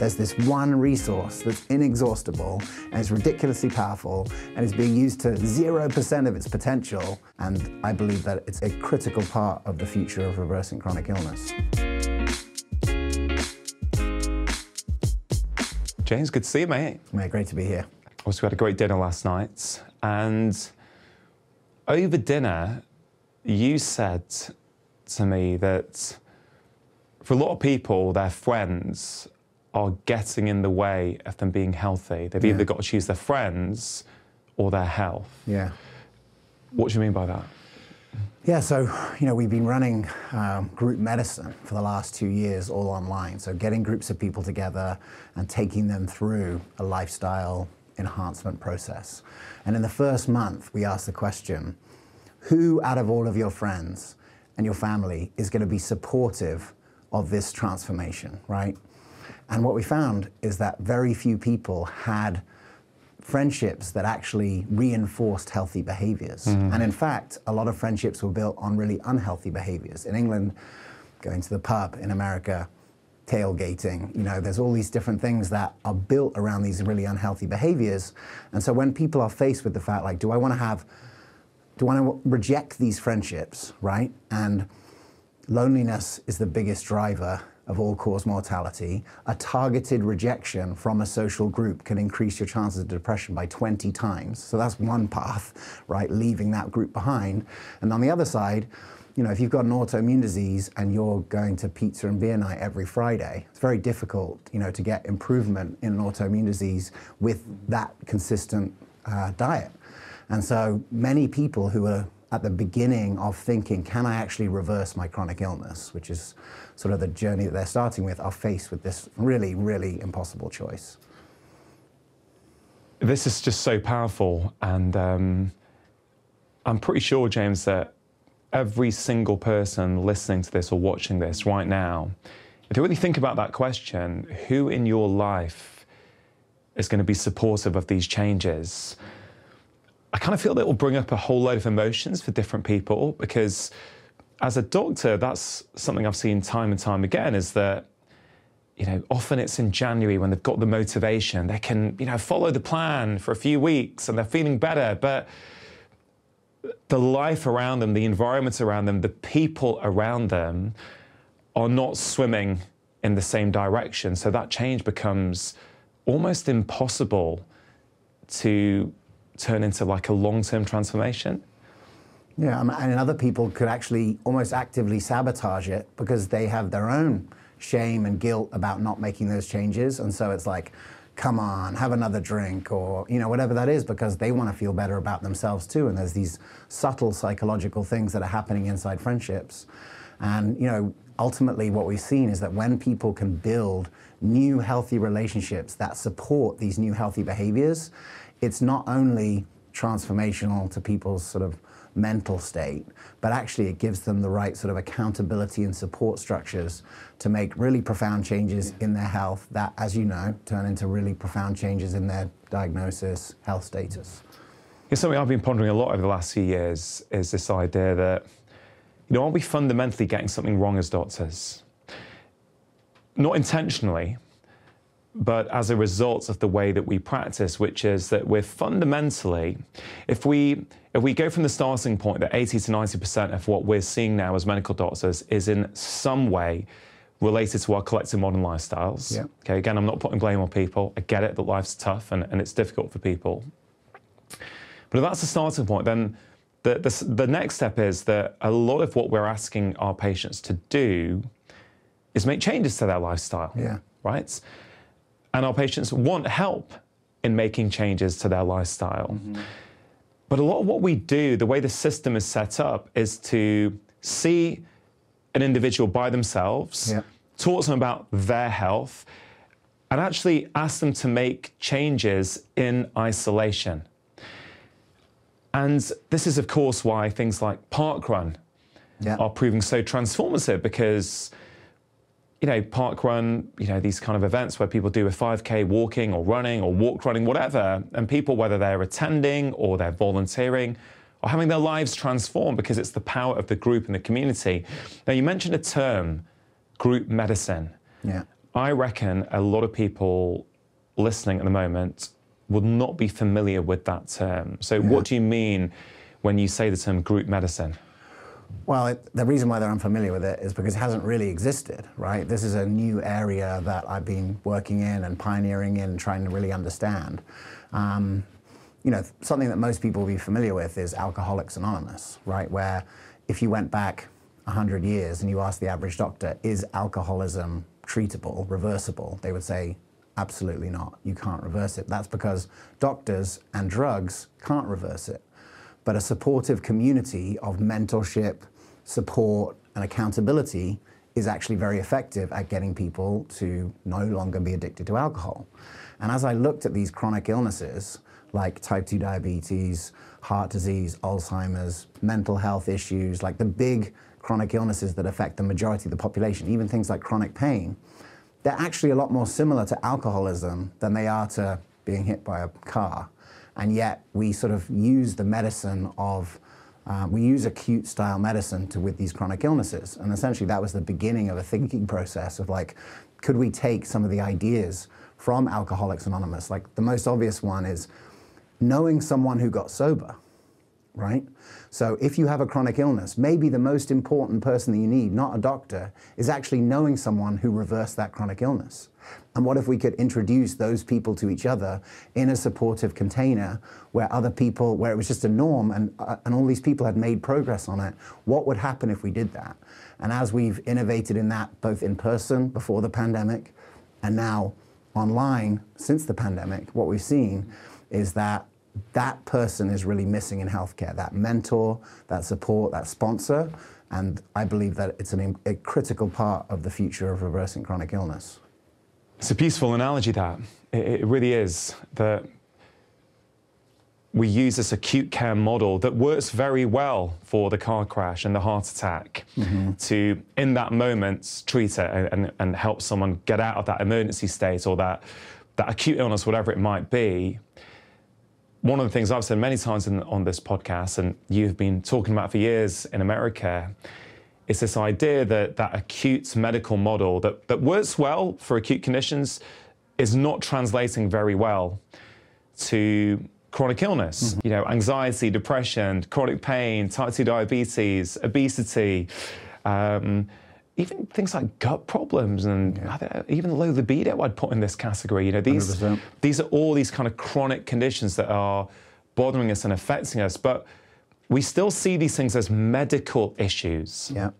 there's this one resource that's inexhaustible and it's ridiculously powerful and is being used to 0% of its potential. And I believe that it's a critical part of the future of reversing chronic illness. James, good to see you, mate. Mate, great to be here. Also, we had a great dinner last night. And over dinner, you said to me that for a lot of people, their friends are getting in the way of them being healthy. They've Yeah. either got to choose their friends or their health. Yeah. What do you mean by that? Yeah, so you know we've been running um, group medicine for the last two years, all online. So getting groups of people together and taking them through a lifestyle enhancement process. And in the first month, we asked the question: Who out of all of your friends and your family is going to be supportive of this transformation, right? And what we found is that very few people had friendships that actually reinforced healthy behaviors. Mm-hmm. And in fact, a lot of friendships were built on really unhealthy behaviors. In England, going to the pub, in America, tailgating, you know, there's all these different things that are built around these really unhealthy behaviors. And so when people are faced with the fact, like, do I want to have, do I want to reject these friendships, right? And loneliness is the biggest driver of all cause mortality. A targeted rejection from a social group can increase your chances of depression by 20 times. So that's one path, right? Leaving that group behind. And on the other side, you know, if you've got an autoimmune disease and you're going to pizza and beer night every Friday, it's very difficult, you know, to get improvement in an autoimmune disease with that consistent uh, diet. And so many people who are at the beginning of thinking, can I actually reverse my chronic illness, which is sort of the journey that they're starting with, are faced with this really, really impossible choice. This is just so powerful. And um, I'm pretty sure, James, that every single person listening to this or watching this right now, if you really think about that question, who in your life is going to be supportive of these changes? I kind of feel that will bring up a whole load of emotions for different people because as a doctor, that's something I've seen time and time again is that you know, often it's in January when they've got the motivation, they can, you know, follow the plan for a few weeks and they're feeling better, but the life around them, the environment around them, the people around them are not swimming in the same direction. So that change becomes almost impossible to turn into like a long-term transformation. Yeah, and other people could actually almost actively sabotage it because they have their own shame and guilt about not making those changes. And so it's like, come on, have another drink or, you know, whatever that is because they want to feel better about themselves too. And there's these subtle psychological things that are happening inside friendships. And, you know, ultimately what we've seen is that when people can build new healthy relationships that support these new healthy behaviors, it's not only transformational to people's sort of mental state, but actually it gives them the right sort of accountability and support structures to make really profound changes in their health that, as you know, turn into really profound changes in their diagnosis, health status. It's something I've been pondering a lot over the last few years is this idea that, you know, are we fundamentally getting something wrong as doctors? Not intentionally, but as a result of the way that we practice, which is that we're fundamentally, if we if we go from the starting point that 80 to 90% of what we're seeing now as medical doctors is in some way related to our collective modern lifestyles. Yeah. Okay, again, I'm not putting blame on people. I get it that life's tough and, and it's difficult for people. But if that's the starting point, then the, the, the next step is that a lot of what we're asking our patients to do is make changes to their lifestyle. Yeah. Right? And our patients want help in making changes to their lifestyle. Mm-hmm. But a lot of what we do, the way the system is set up, is to see an individual by themselves, Yeah. talk to them about their health, and actually ask them to make changes in isolation. And this is, of course, why things like parkrun Yeah. are proving so transformative because you know park run, you know these kind of events where people do a 5k walking or running or walk running whatever and people whether they're attending or they're volunteering are having their lives transformed because it's the power of the group and the community now you mentioned a term group medicine Yeah. I reckon a lot of people listening at the moment would not be familiar with that term. So, yeah. what do you mean when you say the term group medicine? Well, it, the reason why they're unfamiliar with it is because it hasn't really existed, right? This is a new area that I've been working in and pioneering in, and trying to really understand. Um, you know, something that most people will be familiar with is Alcoholics Anonymous, right? Where if you went back 100 years and you asked the average doctor, is alcoholism treatable, reversible? They would say, absolutely not. You can't reverse it. That's because doctors and drugs can't reverse it. But a supportive community of mentorship, support, and accountability is actually very effective at getting people to no longer be addicted to alcohol. And as I looked at these chronic illnesses, like type 2 diabetes, heart disease, Alzheimer's, mental health issues, like the big chronic illnesses that affect the majority of the population, even things like chronic pain, they're actually a lot more similar to alcoholism than they are to being hit by a car. And yet we sort of use the medicine of, uh, we use acute style medicine to, with these chronic illnesses. And essentially that was the beginning of a thinking process of like, could we take some of the ideas from Alcoholics Anonymous? Like the most obvious one is knowing someone who got sober, right? So if you have a chronic illness, maybe the most important person that you need, not a doctor, is actually knowing someone who reversed that chronic illness. And what if we could introduce those people to each other in a supportive container where other people, where it was just a norm and, uh, and all these people had made progress on it? What would happen if we did that? And as we've innovated in that, both in person before the pandemic and now online since the pandemic, what we've seen is that that person is really missing in healthcare that mentor, that support, that sponsor. And I believe that it's an, a critical part of the future of reversing chronic illness. It's a beautiful analogy, that. It, it really is. That we use this acute care model that works very well for the car crash and the heart attack mm-hmm. to, in that moment, treat it and, and, and help someone get out of that emergency state or that, that acute illness, whatever it might be one of the things I've said many times in, on this podcast, and you've been talking about for years in America, is this idea that that acute medical model that, that works well for acute conditions is not translating very well to chronic illness. Mm-hmm. You know, anxiety, depression, chronic pain, type 2 diabetes, obesity. Um, even things like gut problems and yeah. even low libido I'd put in this category. You know, these 100%. these are all these kind of chronic conditions that are bothering us and affecting us, but we still see these things as medical issues. Yeah.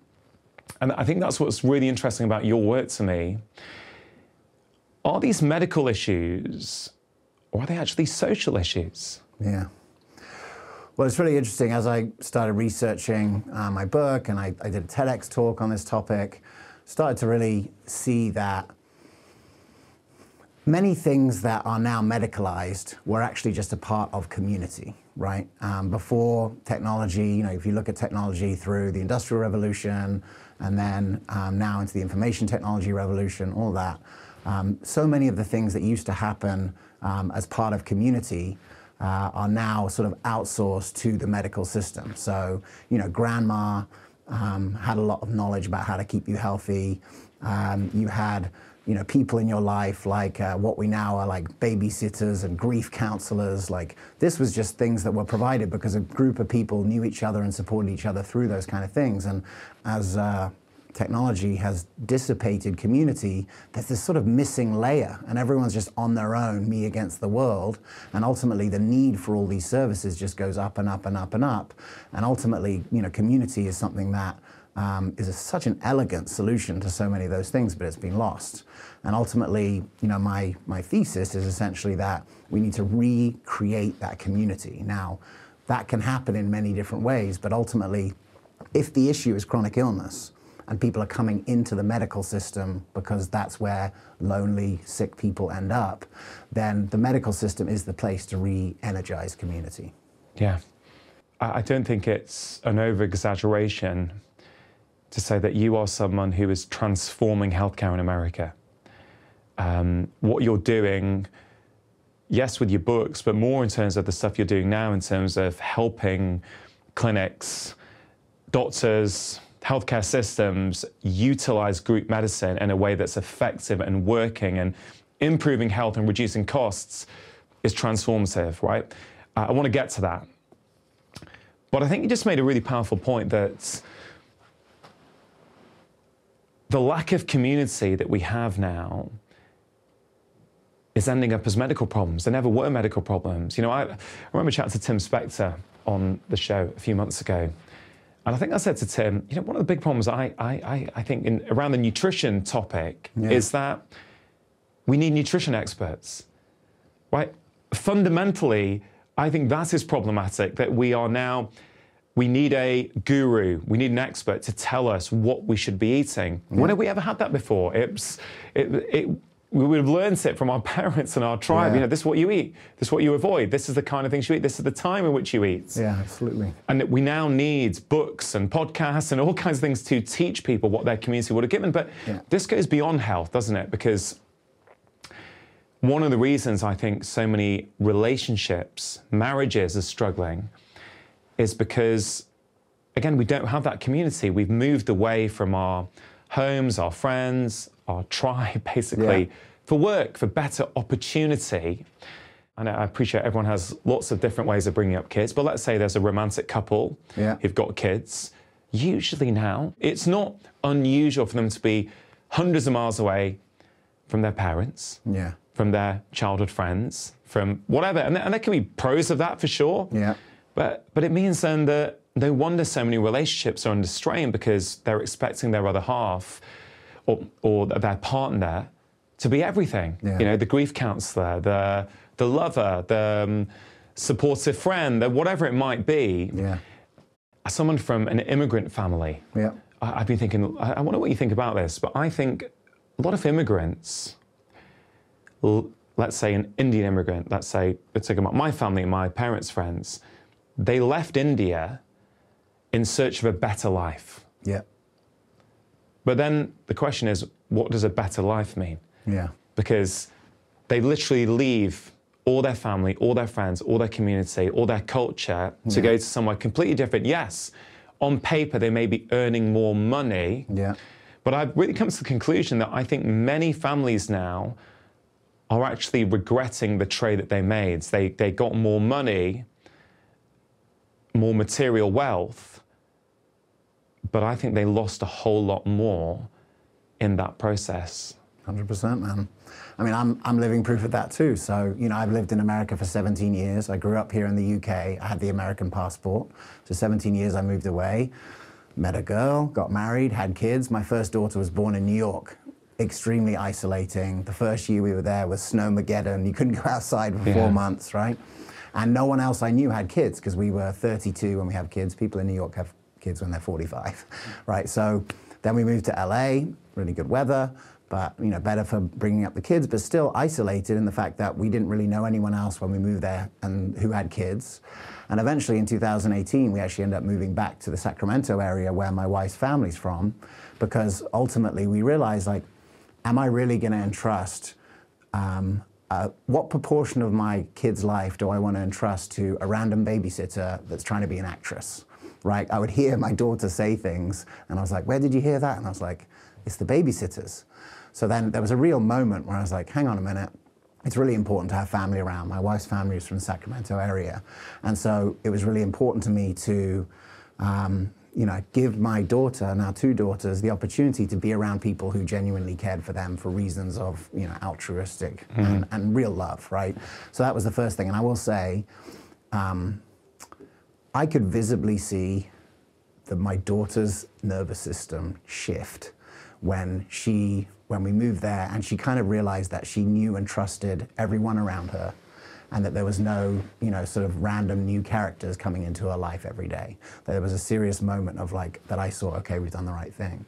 And I think that's what's really interesting about your work to me. Are these medical issues or are they actually social issues? Yeah. Well, it's really interesting. As I started researching uh, my book and I, I, did a TEDx talk on this topic, started to really see that many things that are now medicalized were actually just a part of community, right? Um, before technology, you know, if you look at technology through the Industrial Revolution and then um, now into the information technology revolution, all that, um, so many of the things that used to happen um, as part of community uh, are now sort of outsourced to the medical system. So, you know, grandma um, had a lot of knowledge about how to keep you healthy. Um, you had, you know, people in your life like uh, what we now are like babysitters and grief counselors. Like this was just things that were provided because a group of people knew each other and supported each other through those kind of things. And as uh, technology has dissipated community, there's this sort of missing layer, and everyone's just on their own, me against the world. And ultimately, the need for all these services just goes up and up and up and up. And ultimately, you know, community is something that um, is a, such an elegant solution to so many of those things, but it's been lost. And ultimately, you know, my, my thesis is essentially that we need to recreate that community. Now, that can happen in many different ways, but ultimately, if the issue is chronic illness, and people are coming into the medical system because that's where lonely, sick people end up, then the medical system is the place to re energize community. Yeah. I don't think it's an over exaggeration to say that you are someone who is transforming healthcare in America. Um, what you're doing, yes, with your books, but more in terms of the stuff you're doing now, in terms of helping clinics, doctors, healthcare systems utilize group medicine in a way that's effective and working and improving health and reducing costs is transformative, right? Uh, I want to get to that. But I think you just made a really powerful point that the lack of community that we have now is ending up as medical problems. There never were medical problems. You know, I, I remember chatting to Tim Spector on the show a few months ago. And I think I said to Tim, you know, one of the big problems I, I, I think in, around the nutrition topic Yeah. is that we need nutrition experts, right? Fundamentally, I think that is problematic that we are now, we need a guru, we need an expert to tell us what we should be eating. When have we ever had that before? It's, it, it, we would have learned it from our parents and our tribe. Yeah. You know, this is what you eat, this is what you avoid, this is the kind of things you eat, this is the time in which you eat. Yeah, absolutely. And that we now need books and podcasts and all kinds of things to teach people what their community would have given. But Yeah. this goes beyond health, doesn't it? Because one of the reasons I think so many relationships, marriages are struggling is because, again, we don't have that community. We've moved away from our homes, our friends, our tribe, basically, Yeah. for work, for better opportunity. And I appreciate everyone has lots of different ways of bringing up kids, but let's say there's a romantic couple Yeah. who've got kids. Usually now, it's not unusual for them to be hundreds of miles away from their parents Yeah. from their childhood friends, from whatever. And there, and there can be pros of that for sure. Yeah. But, but it means then that no wonder so many relationships are under strain because they're expecting their other half or, or their partner to be everything. Yeah. You know, the grief counselor, the, the lover, the um, supportive friend, the whatever it might be. Yeah. As someone from an immigrant family, Yeah. I- I've been thinking, I I wonder what you think about this, but I think a lot of immigrants, l- let's say an Indian immigrant, let's say, let's take about my family, my parents' friends, they left India in search of a better life. Yeah. But then the question is, what does a better life mean? Yeah. Because they literally leave all their family, all their friends, all their community, all their culture to go to somewhere completely different. Yes, on paper, they may be earning more money. Yeah. But I've really come to the conclusion that I think many families now are actually regretting the trade that they made. They, they got more money, more material wealth, but I think they lost a whole lot more in that process. Hundred percent, man. I mean, I'm I'm living proof of that too. So, you know, I've lived in America for 17 years. I grew up here in the UK. I had the American passport. So, 17 years I moved away, met a girl, got married, had kids. My first daughter was born in New York. Extremely isolating. The first year we were there was snowmageddon. You couldn't go outside for Yeah. four months, right? And no one else I knew had kids because we were 32 when we have kids. People in New York have kids when they're 45, right? So then we moved to LA, really good weather, but you know better for bringing up the kids, but still isolated in the fact that we didn't really know anyone else when we moved there and who had kids. And eventually in 2018, we actually ended up moving back to the Sacramento area where my wife's family's from, because ultimately we realized like, am I really going to entrust um, uh, what proportion of my kid's life do I want to entrust to a random babysitter that's trying to be an actress? Right? I would hear my daughter say things, and I was like, "Where did you hear that?" And I was like, "It's the babysitters." So then there was a real moment where I was like, "Hang on a minute." It's really important to have family around. My wife's family is from the Sacramento area, and so it was really important to me to um, you know, give my daughter, now two daughters, the opportunity to be around people who genuinely cared for them for reasons of, you know, altruistic and, and real love, right? So that was the first thing. And I will say, um, I could visibly see that my daughter's nervous system shift when she when we moved there and she kind of realized that she knew and trusted everyone around her and that there was no you know sort of random new characters coming into her life every day. That there was a serious moment of like that i saw okay we've done the right thing.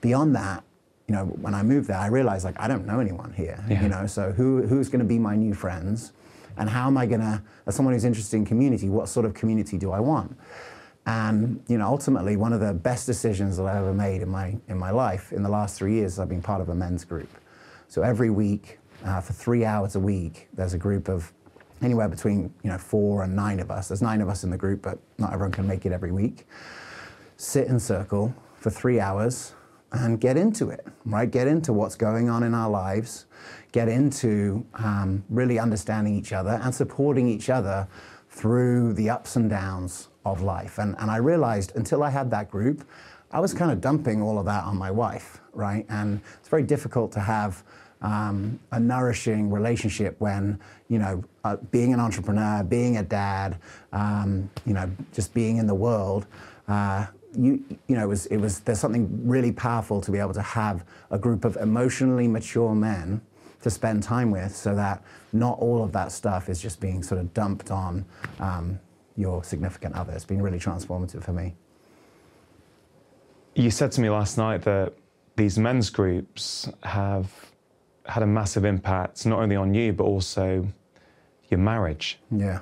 Beyond that you know when i moved there i realized like i don't know anyone here Yeah. you know so who, who's going to be my new friends and how am i going to as someone who's interested in community what sort of community do i want and you know, ultimately, one of the best decisions that I ever made in my in my life in the last three years, I've been part of a men's group. So every week, uh, for three hours a week, there's a group of anywhere between you know four and nine of us. There's nine of us in the group, but not everyone can make it every week. Sit in circle for three hours and get into it, right? Get into what's going on in our lives, get into um, really understanding each other and supporting each other through the ups and downs of life. And, and I realized until I had that group, I was kind of dumping all of that on my wife, right? And it's very difficult to have um, a nourishing relationship when, you know, uh, being an entrepreneur, being a dad, um, you know, just being in the world, uh, you, you know, it was, it was, there's something really powerful to be able to have a group of emotionally mature men to spend time with so that not all of that stuff is just being sort of dumped on um, your significant other. It's been really transformative for me. You said to me last night that these men's groups have had a massive impact not only on you but also your marriage. Yeah.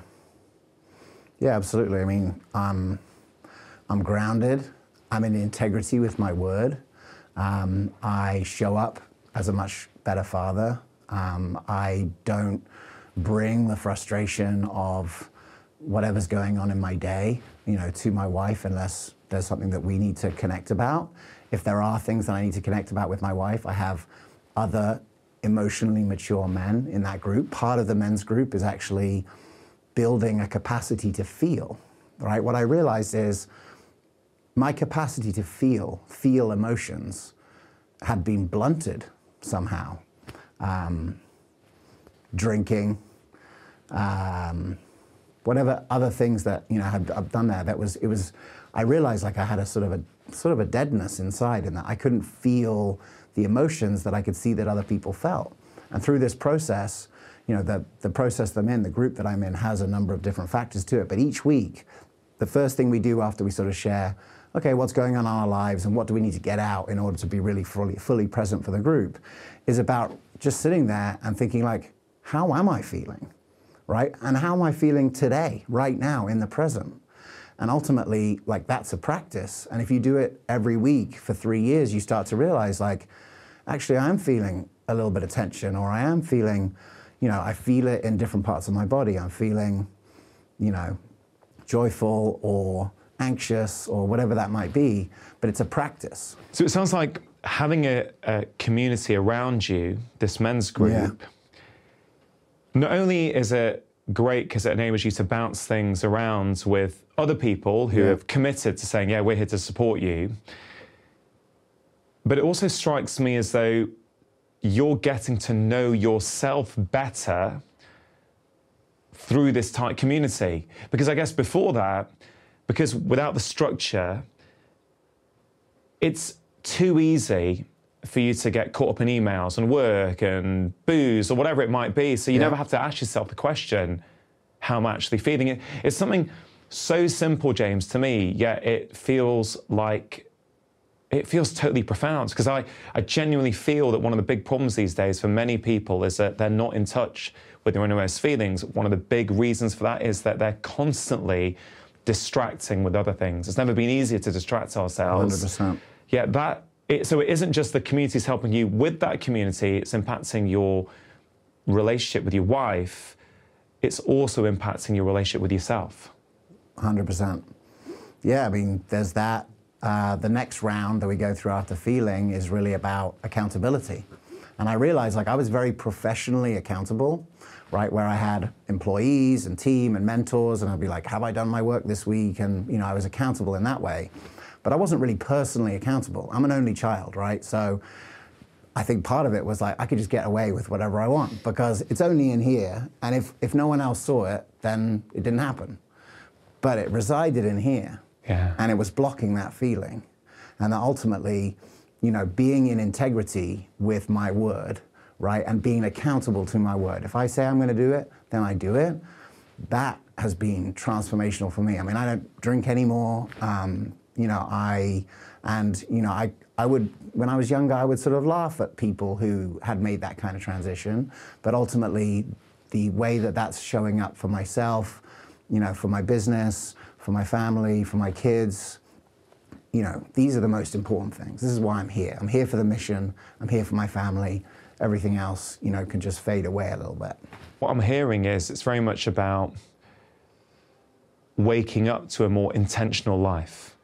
Yeah, absolutely. I mean, um, I'm grounded. I'm in integrity with my word. Um, I show up as a much better father. Um, I don't bring the frustration of whatever's going on in my day, you know, to my wife unless there's something that we need to connect about. If there are things that I need to connect about with my wife, I have other emotionally mature men in that group. Part of the men's group is actually building a capacity to feel, right? What I realized is my capacity to feel, feel emotions, had been blunted somehow. Um, drinking, um, whatever other things that you know had, I've done there. That was it was. I realized like I had a sort of a sort of a deadness inside, in that I couldn't feel the emotions that I could see that other people felt. And through this process, you know, the, the process that I'm in, the group that I'm in, has a number of different factors to it. But each week, the first thing we do after we sort of share, okay, what's going on in our lives and what do we need to get out in order to be really fully, fully present for the group, is about just sitting there and thinking like, how am I feeling? Right? And how am I feeling today, right now, in the present? And ultimately, like that's a practice. And if you do it every week for three years, you start to realize like, actually, I'm feeling a little bit of tension, or I am feeling, you know, I feel it in different parts of my body. I'm feeling, you know, joyful or anxious or whatever that might be, but it's a practice. So it sounds like having a, a community around you, this men's group, Yeah. not only is it great because it enables you to bounce things around with other people who Yeah. have committed to saying, yeah, we're here to support you, but it also strikes me as though you're getting to know yourself better through this tight community. Because I guess before that, because without the structure, it's too easy for you to get caught up in emails and work and booze or whatever it might be. So you Yeah. never have to ask yourself the question, how am I actually feeling it? It's something so simple, James, to me, yet it feels like it feels totally profound because I, I genuinely feel that one of the big problems these days for many people is that they're not in touch with their innermost feelings. One of the big reasons for that is that they're constantly distracting with other things. It's never been easier to distract ourselves. 100%. Yeah, that. It, so it isn't just the community's helping you with that community; it's impacting your relationship with your wife. It's also impacting your relationship with yourself. 100%. Yeah, I mean, there's that. Uh, the next round that we go through after feeling is really about accountability. And I realized like I was very professionally accountable, right? Where I had employees and team and mentors, and I'd be like, have I done my work this week? And, you know, I was accountable in that way. But I wasn't really personally accountable. I'm an only child, right? So I think part of it was like I could just get away with whatever I want because it's only in here. And if, if no one else saw it, then it didn't happen. But it resided in here. Yeah. And it was blocking that feeling. And that ultimately, you know, being in integrity with my word, right? And being accountable to my word. If I say I'm going to do it, then I do it. That has been transformational for me. I mean, I don't drink anymore. Um, you know, I, and, you know, I, I would, when I was younger, I would sort of laugh at people who had made that kind of transition. But ultimately, the way that that's showing up for myself, you know, for my business, for my family, for my kids, you know, these are the most important things. This is why I'm here. I'm here for the mission. I'm here for my family. Everything else, you know, can just fade away a little bit. What I'm hearing is it's very much about waking up to a more intentional life.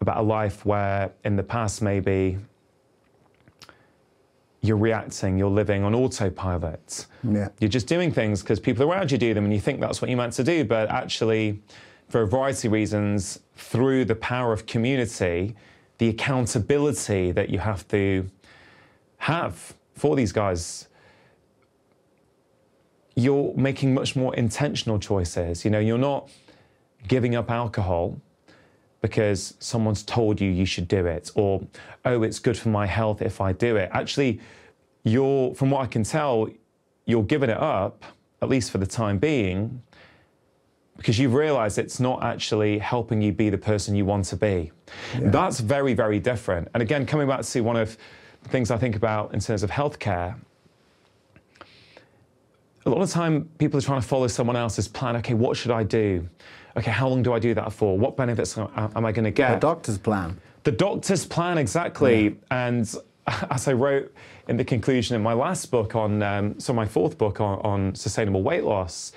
about a life where in the past maybe you're reacting, you're living on autopilot. Yeah. You're just doing things because people around you do them and you think that's what you're meant to do, but actually, for a variety of reasons, through the power of community, the accountability that you have to have for these guys, you're making much more intentional choices. You know, you're not giving up alcohol because someone's told you you should do it, or oh, it's good for my health if I do it. Actually, you're, from what I can tell, you're giving it up, at least for the time being, because you've realized it's not actually helping you be the person you want to be. Yeah. That's very, very different. And again, coming back to one of things I think about in terms of healthcare, a lot of time people are trying to follow someone else's plan. Okay, what should I do? Okay, how long do I do that for? What benefits am I going to get? The doctor's plan. The doctor's plan, exactly. Yeah. And as I wrote in the conclusion in my last book on, um, so my fourth book on, on sustainable weight loss,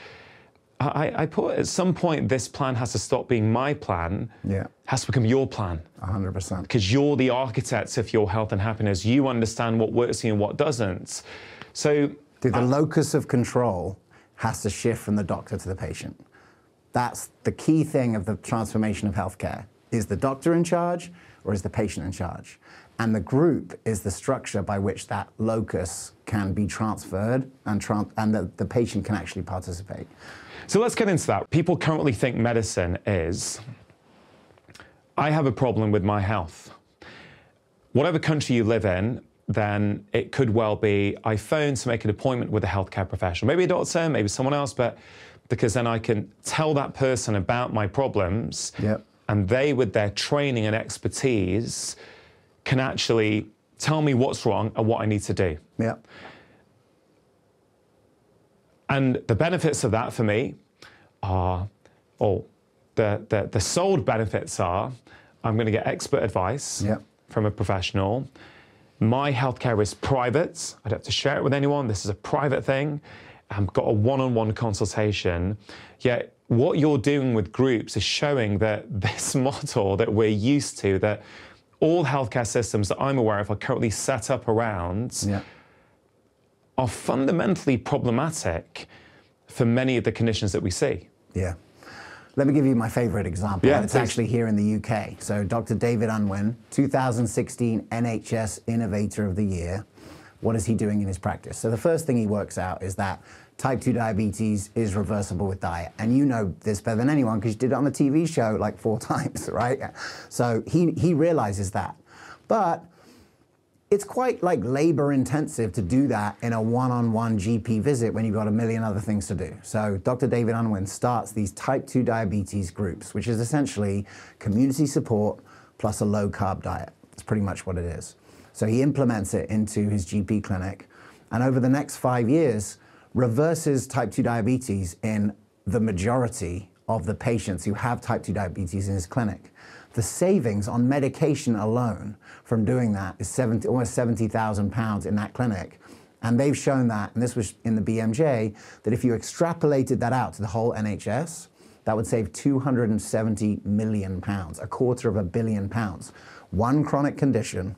I, I, put at some point this plan has to stop being my plan. Yeah. Has to become your plan. 100%. Because you're the architect of your health and happiness. You understand what works for you and what doesn't. So the I, locus of control has to shift from the doctor to the patient. That's the key thing of the transformation of healthcare. Is the doctor in charge or is the patient in charge? And the group is the structure by which that locus can be transferred and, and the, the patient can actually participate. So let's get into that. People currently think medicine is I have a problem with my health. Whatever country you live in, then it could well be I phone to make an appointment with a healthcare professional, maybe a doctor, maybe someone else, but because then I can tell that person about my problems, yep. and they, with their training and expertise, can actually tell me what's wrong and what I need to do. Yeah. And the benefits of that for me are, or the, the, the sold benefits are, I'm going to get expert advice yep. from a professional. My healthcare is private. I don't have to share it with anyone. This is a private thing. I've got a one on one consultation. Yet, what you're doing with groups is showing that this model that we're used to, that all healthcare systems that I'm aware of are currently set up around, yeah. Are fundamentally problematic for many of the conditions that we see. Yeah. Let me give you my favorite example. Yeah, it's please. actually here in the UK. So, Dr. David Unwin, 2016 NHS Innovator of the Year. What is he doing in his practice? So, the first thing he works out is that type 2 diabetes is reversible with diet. And you know this better than anyone because you did it on the TV show like four times, right? So, he, he realizes that. But it's quite like labor intensive to do that in a one-on-one GP visit when you've got a million other things to do. So Dr. David Unwin starts these type 2 diabetes groups, which is essentially community support plus a low carb diet. That's pretty much what it is. So he implements it into his GP clinic and over the next five years reverses type 2 diabetes in the majority of the patients who have type 2 diabetes in his clinic. The savings on medication alone from doing that is 70, almost 70,000 pounds in that clinic. And they've shown that, and this was in the BMJ, that if you extrapolated that out to the whole NHS, that would save 270 million pounds, a quarter of a billion pounds. One chronic condition,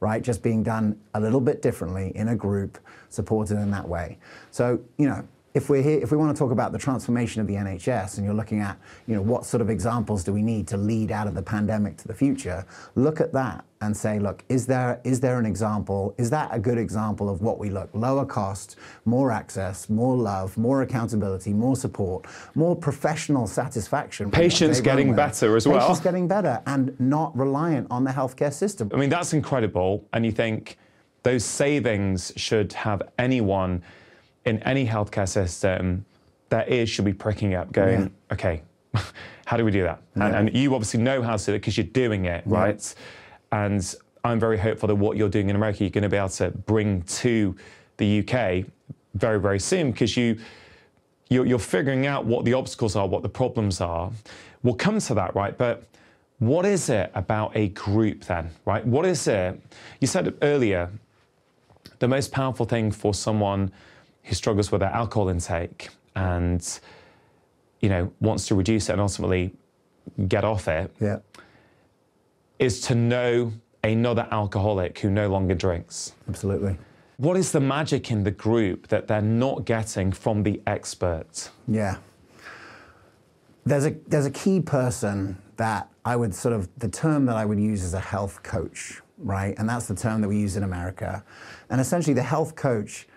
right, just being done a little bit differently in a group, supported in that way. So, you know, if we're here, if we want to talk about the transformation of the NHS, and you're looking at, you know, what sort of examples do we need to lead out of the pandemic to the future? Look at that and say, look, is there is there an example? Is that a good example of what we look? Lower cost, more access, more love, more accountability, more support, more professional satisfaction. Patients getting better as well. Patients getting better and not reliant on the healthcare system. I mean, that's incredible. And you think those savings should have anyone in any healthcare system, their ears should be pricking up, going, yeah. okay, how do we do that? Yeah. And, and, you obviously know how to do it because you're doing it, yeah. right? And I'm very hopeful that what you're doing in America, you're going to be able to bring to the UK very, very soon because you, you're, you're figuring out what the obstacles are, what the problems are. We'll come to that, right? But what is it about a group then, right? What is it? You said earlier, the most powerful thing for someone who struggles with their alcohol intake and you know wants to reduce it and ultimately get off it yeah is to know another alcoholic who no longer drinks. Absolutely. What is the magic in the group that they're not getting from the experts? Yeah. There's a, there's a key person that I would sort of, the term that I would use is a health coach, right? And that's the term that we use in America. And essentially, the health coach,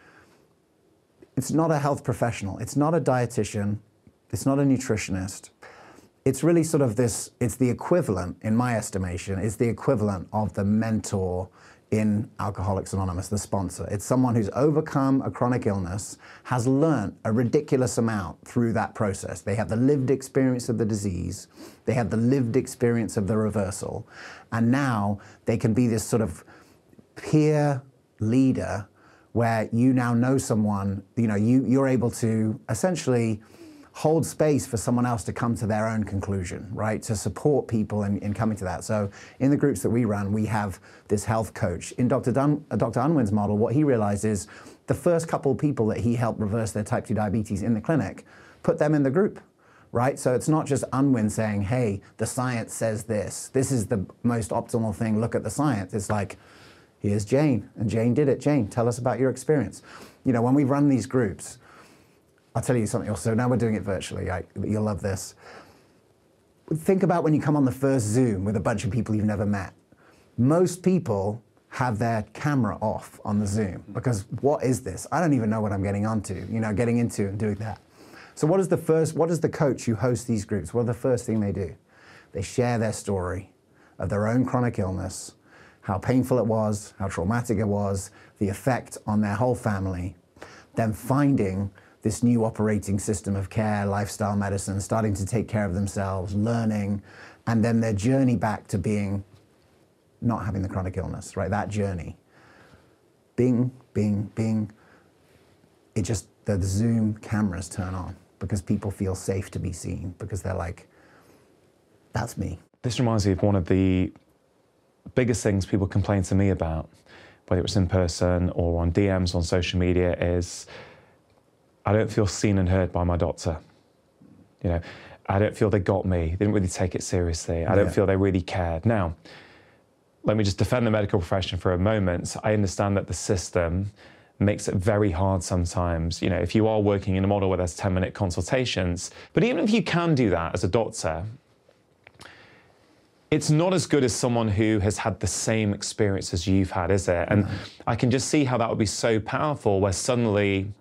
it's not a health professional, it's not a dietitian, it's not a nutritionist. It's really sort of this, it's the equivalent, in my estimation, it's the equivalent of the mentor in Alcoholics Anonymous, the sponsor. It's someone who's overcome a chronic illness, has learned a ridiculous amount through that process. They have the lived experience of the disease, they have the lived experience of the reversal, and now they can be this sort of peer leader where you now know someone, you know, you, you're able to essentially hold space for someone else to come to their own conclusion, right? To support people in, in coming to that. So in the groups that we run, we have this health coach. In Dr. Dun, uh, Dr. Unwin's model, what he realized is the first couple of people that he helped reverse their type 2 diabetes in the clinic, put them in the group. Right? So it's not just Unwin saying, hey, the science says this. This is the most optimal thing. Look at the science. It's like, here's Jane, and Jane did it. Jane, tell us about your experience. You know, when we run these groups, I'll tell you something else. So now we're doing it virtually. I, you'll love this. Think about when you come on the first Zoom with a bunch of people you've never met. Most people have their camera off on the Zoom because what is this? I don't even know what I'm getting onto, you know, getting into and doing that. So what is the first, what is the coach who hosts these groups? Are the first thing they do? They share their story of their own chronic illness, how painful it was, how traumatic it was, the effect on their whole family, then finding this new operating system of care, lifestyle medicine, starting to take care of themselves, learning, and then their journey back to being not having the chronic illness, right? That journey. Bing, bing, bing. It just, the, Zoom cameras turn on because people feel safe to be seen because they're like, that's me. This reminds me of one of the biggest things people complain to me about, whether it's in person or on DMs on social media, is I don't feel seen and heard by my doctor. You know, I don't feel they got me. They didn't really take it seriously. I don't feel they really cared. Now, let me just defend the medical profession for a moment. I understand that the system makes it very hard sometimes. You know, if you are working in a model where there's 10 minute consultations, but even if you can do that as a doctor, it's not as good as someone who has had the same experience as you've had, is it? And I can just see how that would be so powerful where suddenly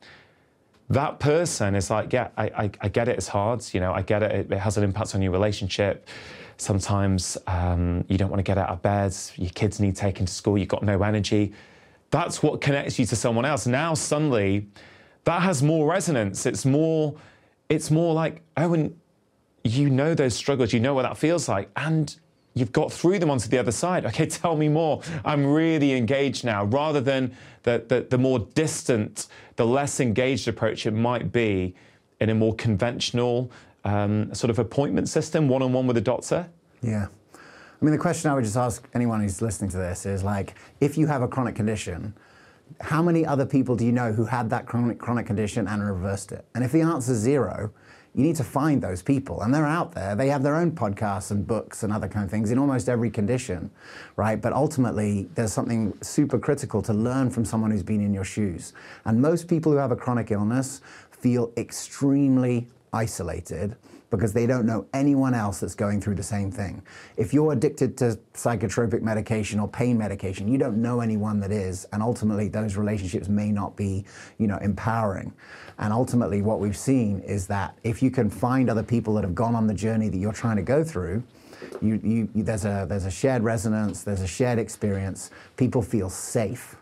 that person is like, yeah, I, I, I get it, it's hard, you know, I get it, it, it has an impact on your relationship. Sometimes um, you don't want to get out of bed, your kids need taken to school, you've got no energy. That's what connects you to someone else. Now suddenly that has more resonance. It's more, it's more like, oh, and you know those struggles, you know what that feels like, and you've got through them onto the other side. Okay, tell me more. I'm really engaged now, rather than the, the, the more distant, the less engaged approach it might be in a more conventional um, sort of appointment system, one on one with a doctor. Yeah. I mean, the question I would just ask anyone who's listening to this is like, if you have a chronic condition, how many other people do you know who had that chronic, chronic condition and reversed it? And if the answer is zero, you need to find those people. And they're out there. They have their own podcasts and books and other kind of things in almost every condition, right? But ultimately, there's something super critical to learn from someone who's been in your shoes. And most people who have a chronic illness feel extremely isolated because they don't know anyone else that's going through the same thing. If you're addicted to psychotropic medication or pain medication, you don't know anyone that is, and ultimately those relationships may not be, you know, empowering. And ultimately what we've seen is that if you can find other people that have gone on the journey that you're trying to go through, you, you, there's, a, there's a shared resonance, there's a shared experience, people feel safe,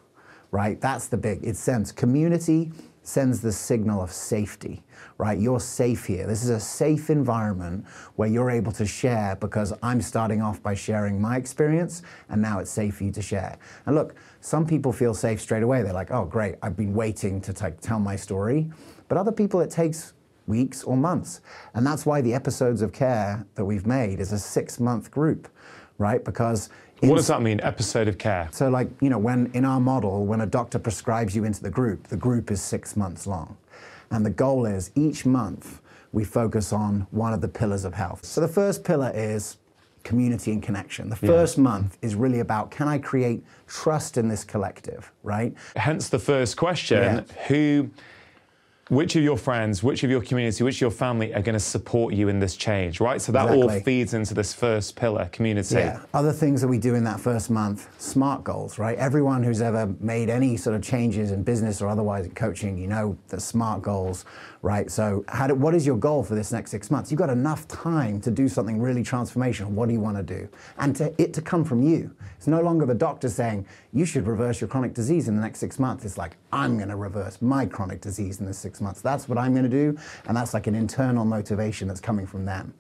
right? That's the big, it sends community sends the signal of safety, right? You're safe here. This is a safe environment where you're able to share because I'm starting off by sharing my experience and now it's safe for you to share. And look, some people feel safe straight away. They're like, oh, great, I've been waiting to t- tell my story. But other people, it takes weeks or months. And that's why the episodes of care that we've made is a six month group, right? Because What does that mean, episode of care? so, like, you know, when in our model, when a doctor prescribes you into the group, the group is six months long. And the goal is each month we focus on one of the pillars of health. So, the first pillar is community and connection. The first month is really about can I create trust in this collective, right? Hence the first question Yeah. who, which of your friends, which of your community, which of your family are going to support you in this change, right? So that all feeds into this first pillar community. Yeah. Other things that we do in that first month, SMART goals, right? Everyone who's ever made any sort of changes in business or otherwise in coaching, you know the SMART goals, right? So, how do, what is your goal for this next six months? You've got enough time to do something really transformational. What do you want to do? And to it to come from you. It's no longer the doctor saying you should reverse your chronic disease in the next six months. It's like I'm going to reverse my chronic disease in the six months. That's what I'm going to do, and that's like an internal motivation that's coming from them.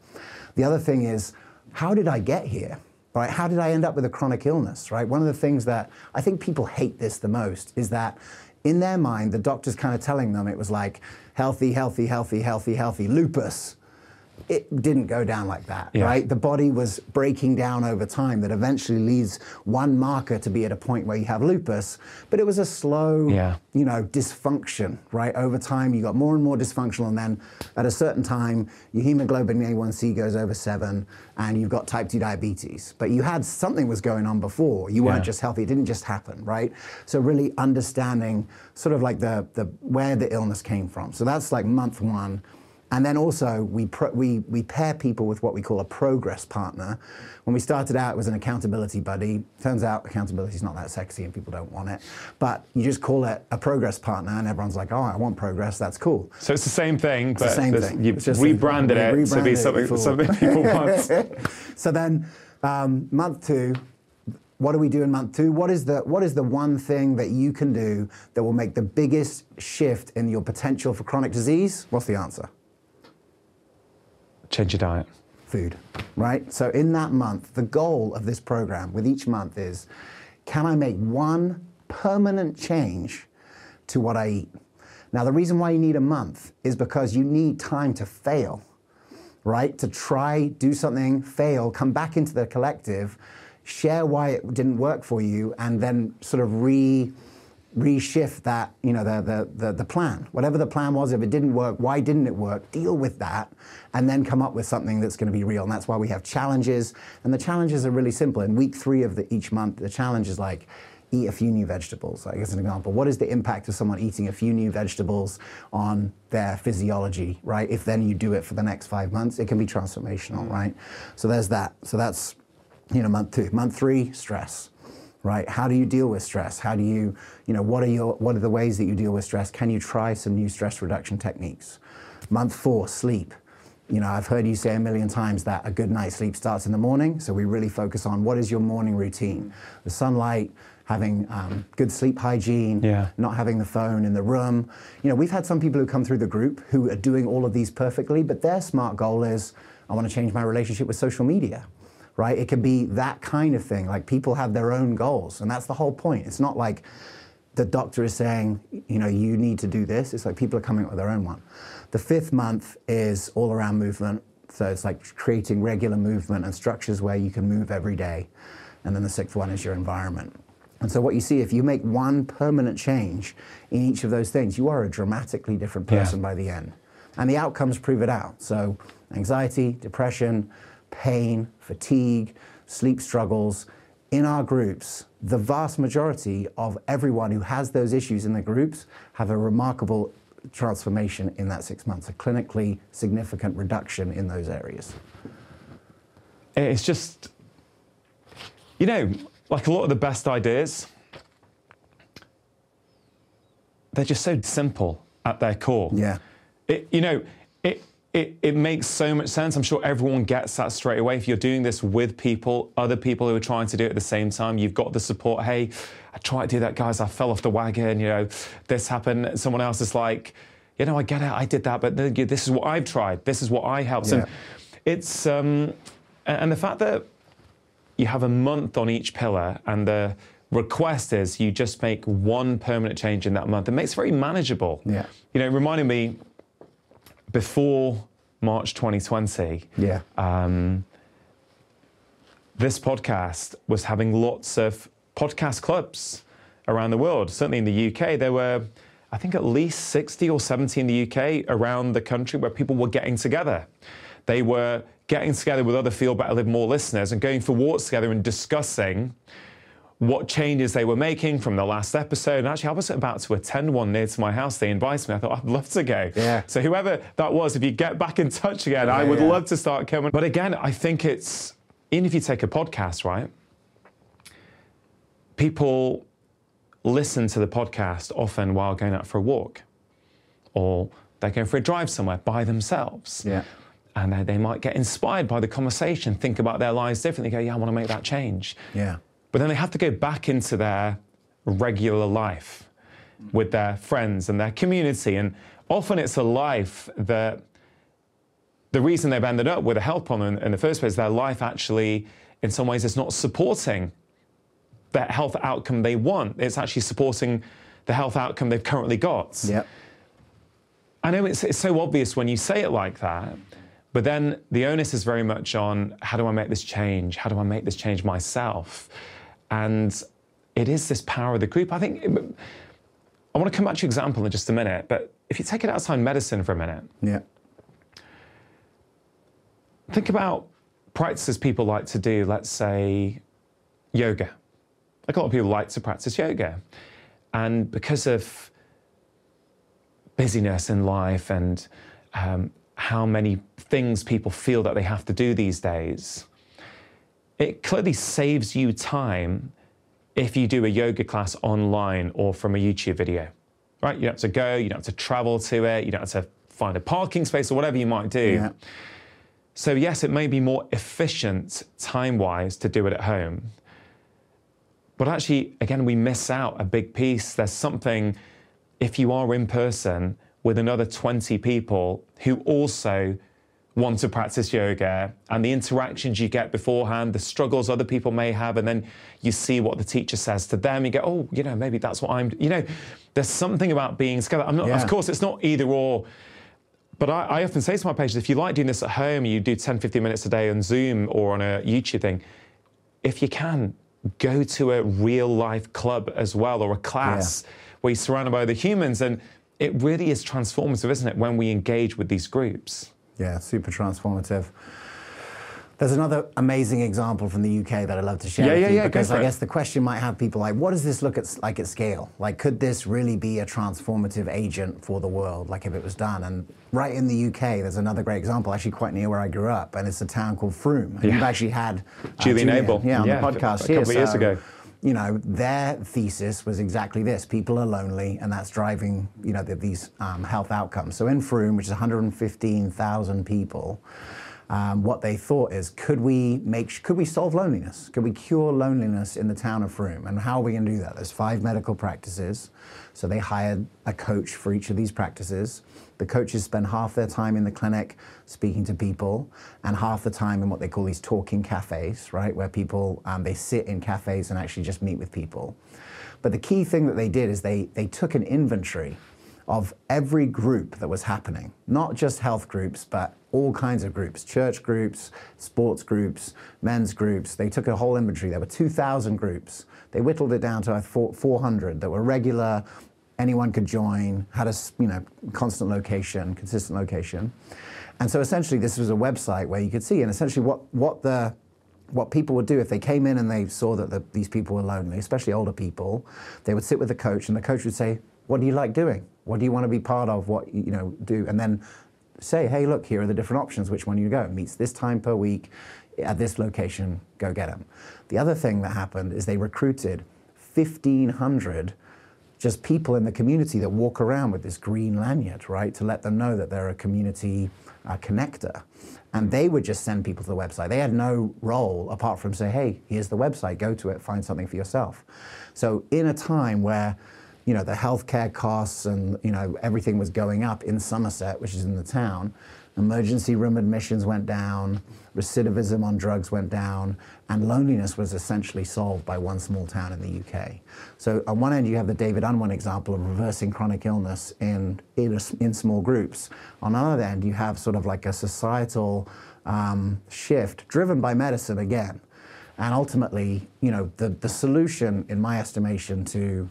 The other thing is, how did I get here? right? How did I end up with a chronic illness, right? One of the things that I think people hate this the most is that in their mind, the doctor's kind of telling them it was like healthy, healthy, healthy, healthy, healthy, lupus. It didn't go down like that, Yeah. right? The body was breaking down over time that eventually leads one marker to be at a point where you have lupus, but it was a slow, Yeah. you know, dysfunction, right? Over time, you got more and more dysfunctional, and then at a certain time, your hemoglobin A1C goes over seven, and you've got type 2 diabetes. But you had something was going on before. You weren't Yeah. just healthy. It didn't just happen, right? So really understanding sort of like the, the where the illness came from. So that's like month one. And then also we, pro- we, we pair people with what we call a progress partner. When we started out, it was an accountability buddy. Turns out accountability is not that sexy and people don't want it. But you just call it a progress partner and everyone's like, oh, I want progress, that's cool. So it's the same thing, but the same thing. you've It's just rebranded it to be rebranded something, before. something people want. So then, um, month two, what do we do in month two? What is the what is the one thing that you can do that will make the biggest shift in your potential for chronic disease? What's the answer? Change your diet. Food, right? So in that month, the goal of this program with each month is, can I make one permanent change to what I eat? Now, the reason why you need a month is because you need time to fail right? To try, do something, fail, come back into the collective, share why it didn't work for you, and then sort of re reshift that, you know, the, the, the, the plan. Whatever the plan was, if it didn't work, why didn't it work? Deal with that and then come up with something that's going to be real. And that's why we have challenges. And the challenges are really simple. In week three of the, each month, the challenge is like, eat a few new vegetables. Like as an example, what is the impact of someone eating a few new vegetables on their physiology, right? If then you do it for the next five months, it can be transformational, mm. right? So there's that. So that's, you know, month two. Month three, stress, right? How do you deal with stress? How do you, you know, what are your, what are the ways that you deal with stress? Can you try some new stress reduction techniques? Month four, sleep. You know, I've heard you say a million times that a good night's sleep starts in the morning. So we really focus on what is your morning routine? The sunlight, having um, good sleep hygiene, Yeah. not having the phone in the room. You know, we've had some people who come through the group who are doing all of these perfectly, but their smart goal is, I want to change my relationship with social media, right? It could be that kind of thing. Like people have their own goals, and that's the whole point. It's not like the doctor is saying, you know, you need to do this. It's like people are coming up with their own one. The fifth month is all around movement. So it's like creating regular movement and structures where you can move every day. And then the sixth one is your environment. And so what you see, if you make one permanent change in each of those things, you are a dramatically different Yeah. person by the end. And the outcomes prove it out. So anxiety, depression, pain, fatigue, sleep struggles, in our groups, the vast majority of everyone who has those issues in the groups have a remarkable transformation in that six months, a clinically significant reduction in those areas. It's just, you know, like a lot of the best ideas, they're just so simple at their core. Yeah. It, you know, it, it, makes so much sense. I'm sure everyone gets that straight away. If you're doing this with people, other people who are trying to do it at the same time, you've got the support. Hey, I tried to do that, guys. I fell off the wagon. You know, this happened. Someone else is like, you know, I get it. I did that, but then this is what I've tried. This is what I helped. And it's um, and the fact that you have a month on each pillar and the request is you just make one permanent change in that month. It makes it very manageable. Yeah. You know, reminding me before March 2020, Yeah. um, this podcast was having lots of podcast clubs around the world. Certainly in the UK, there were, I think, at least 60 or 70 in the UK around the country where people were getting together. They were getting together with other Feel Better Live More listeners and going for walks together and discussing what changes they were making from the last episode. And actually, I was about to attend one near to my house. They invited me. I thought, I'd love to go. Yeah. So, whoever that was, if you get back in touch again, I would yeah. love to start coming. But again, I think it's, even if you take a podcast, right? People listen to the podcast often while going out for a walk or they're going for a drive somewhere by themselves. Yeah. And they, they might get inspired by the conversation, think about their lives differently, go, yeah, I want to make that change. Yeah. But then they have to go back into their regular life with their friends and their community. And often it's a life that the reason they've ended up with a health problem in, the first place, their life actually, in some ways, is not supporting that health outcome they want. It's actually supporting the health outcome they've currently got. Yeah. I know it's, it's so obvious when you say it like that, but then the onus is very much on how do I make this change? How do I make this change myself? And it is this power of the group. I think I want to come back to your example in just a minute, but if you take it outside medicine for a minute, Yeah. think about practices people like to do, let's say yoga. Like a lot of people like to practice yoga. And because of busyness in life and um, how many things people feel that they have to do these days, it clearly saves you time if you do a yoga class online or from a YouTube video, right? You don't have to go, you don't have to travel to it, you don't have to find a parking space or whatever you might do. Yeah. So, yes, it may be more efficient time wise to do it at home. But actually, again, we miss out a big piece. There's something, if you are in person with another 20 people who also want to practice yoga and the interactions you get beforehand, the struggles other people may have, and then you see what the teacher says to them, you go, oh, you know, maybe that's what I'm, you know, there's something about being together. I'm not, Yeah. Of course, it's not either or. But I, I often say to my patients, if you like doing this at home, you do 10, 15 minutes a day on Zoom or on a YouTube thing, if you can, go to a real life club as well or a class where you're surrounded by other humans. And it really is transformative, isn't it, when we engage with these groups? Yeah, super transformative. There's another amazing example from the UK that I'd love to share Yeah, with yeah, you yeah, because I guess the question might have people like, what does this look at like at scale? Like, could this really be a transformative agent for the world? Like, if it was done? And right in the UK, there's another great example, actually quite near where I grew up, and it's a town called Frome. And Yeah. You've actually had uh, Julian Abel. yeah, on the a couple here. of years So, ago. You know, their thesis was exactly this: people are lonely, and that's driving you know the, these um, health outcomes. So in Frome, which is 115,000 people. Um, what they thought is, could we make, could we solve loneliness? Could we cure loneliness in the town of Frome? And how are we going to do that? There's five medical practices, so they hired a coach for each of these practices. The coaches spend half their time in the clinic speaking to people, and half the time in what they call these talking cafes, right, where people um, they sit in cafes and actually just meet with people. But the key thing that they did is they they took an inventory of every group that was happening, not just health groups, but all kinds of groups church groups, sports groups, men's groups. They took a whole inventory. There were 2,000 groups. They whittled it down to uh, four- 400 that were regular, anyone could join, had a you know, constant location, consistent location. And so essentially, this was a website where you could see, and essentially, what, what the what people would do if they came in and they saw that the, these people were lonely, especially older people, they would sit with the coach and the coach would say, "What do you like doing? What do you want to be part of? What you know do?" And then say, "Hey, look, here are the different options. Which one you go? Meets this time per week, at this location. Go get them." The other thing that happened is they recruited 1,500 just people in the community that walk around with this green lanyard, right, to let them know that they're a community uh, connector. And they would just send people to the website. They had no role apart from say, hey, here's the website, go to it, find something for yourself. So in a time where you know the healthcare costs and you know everything was going up in Somerset, which is in the town, emergency room admissions went down, recidivism on drugs went down, and loneliness was essentially solved by one small town in the UK. So on one end, you have the David Unwin example of reversing chronic illness in, in, a- in small groups. On the other end, you have sort of like a societal um, shift driven by medicine again. And ultimately, you know, the, the solution, in my estimation, to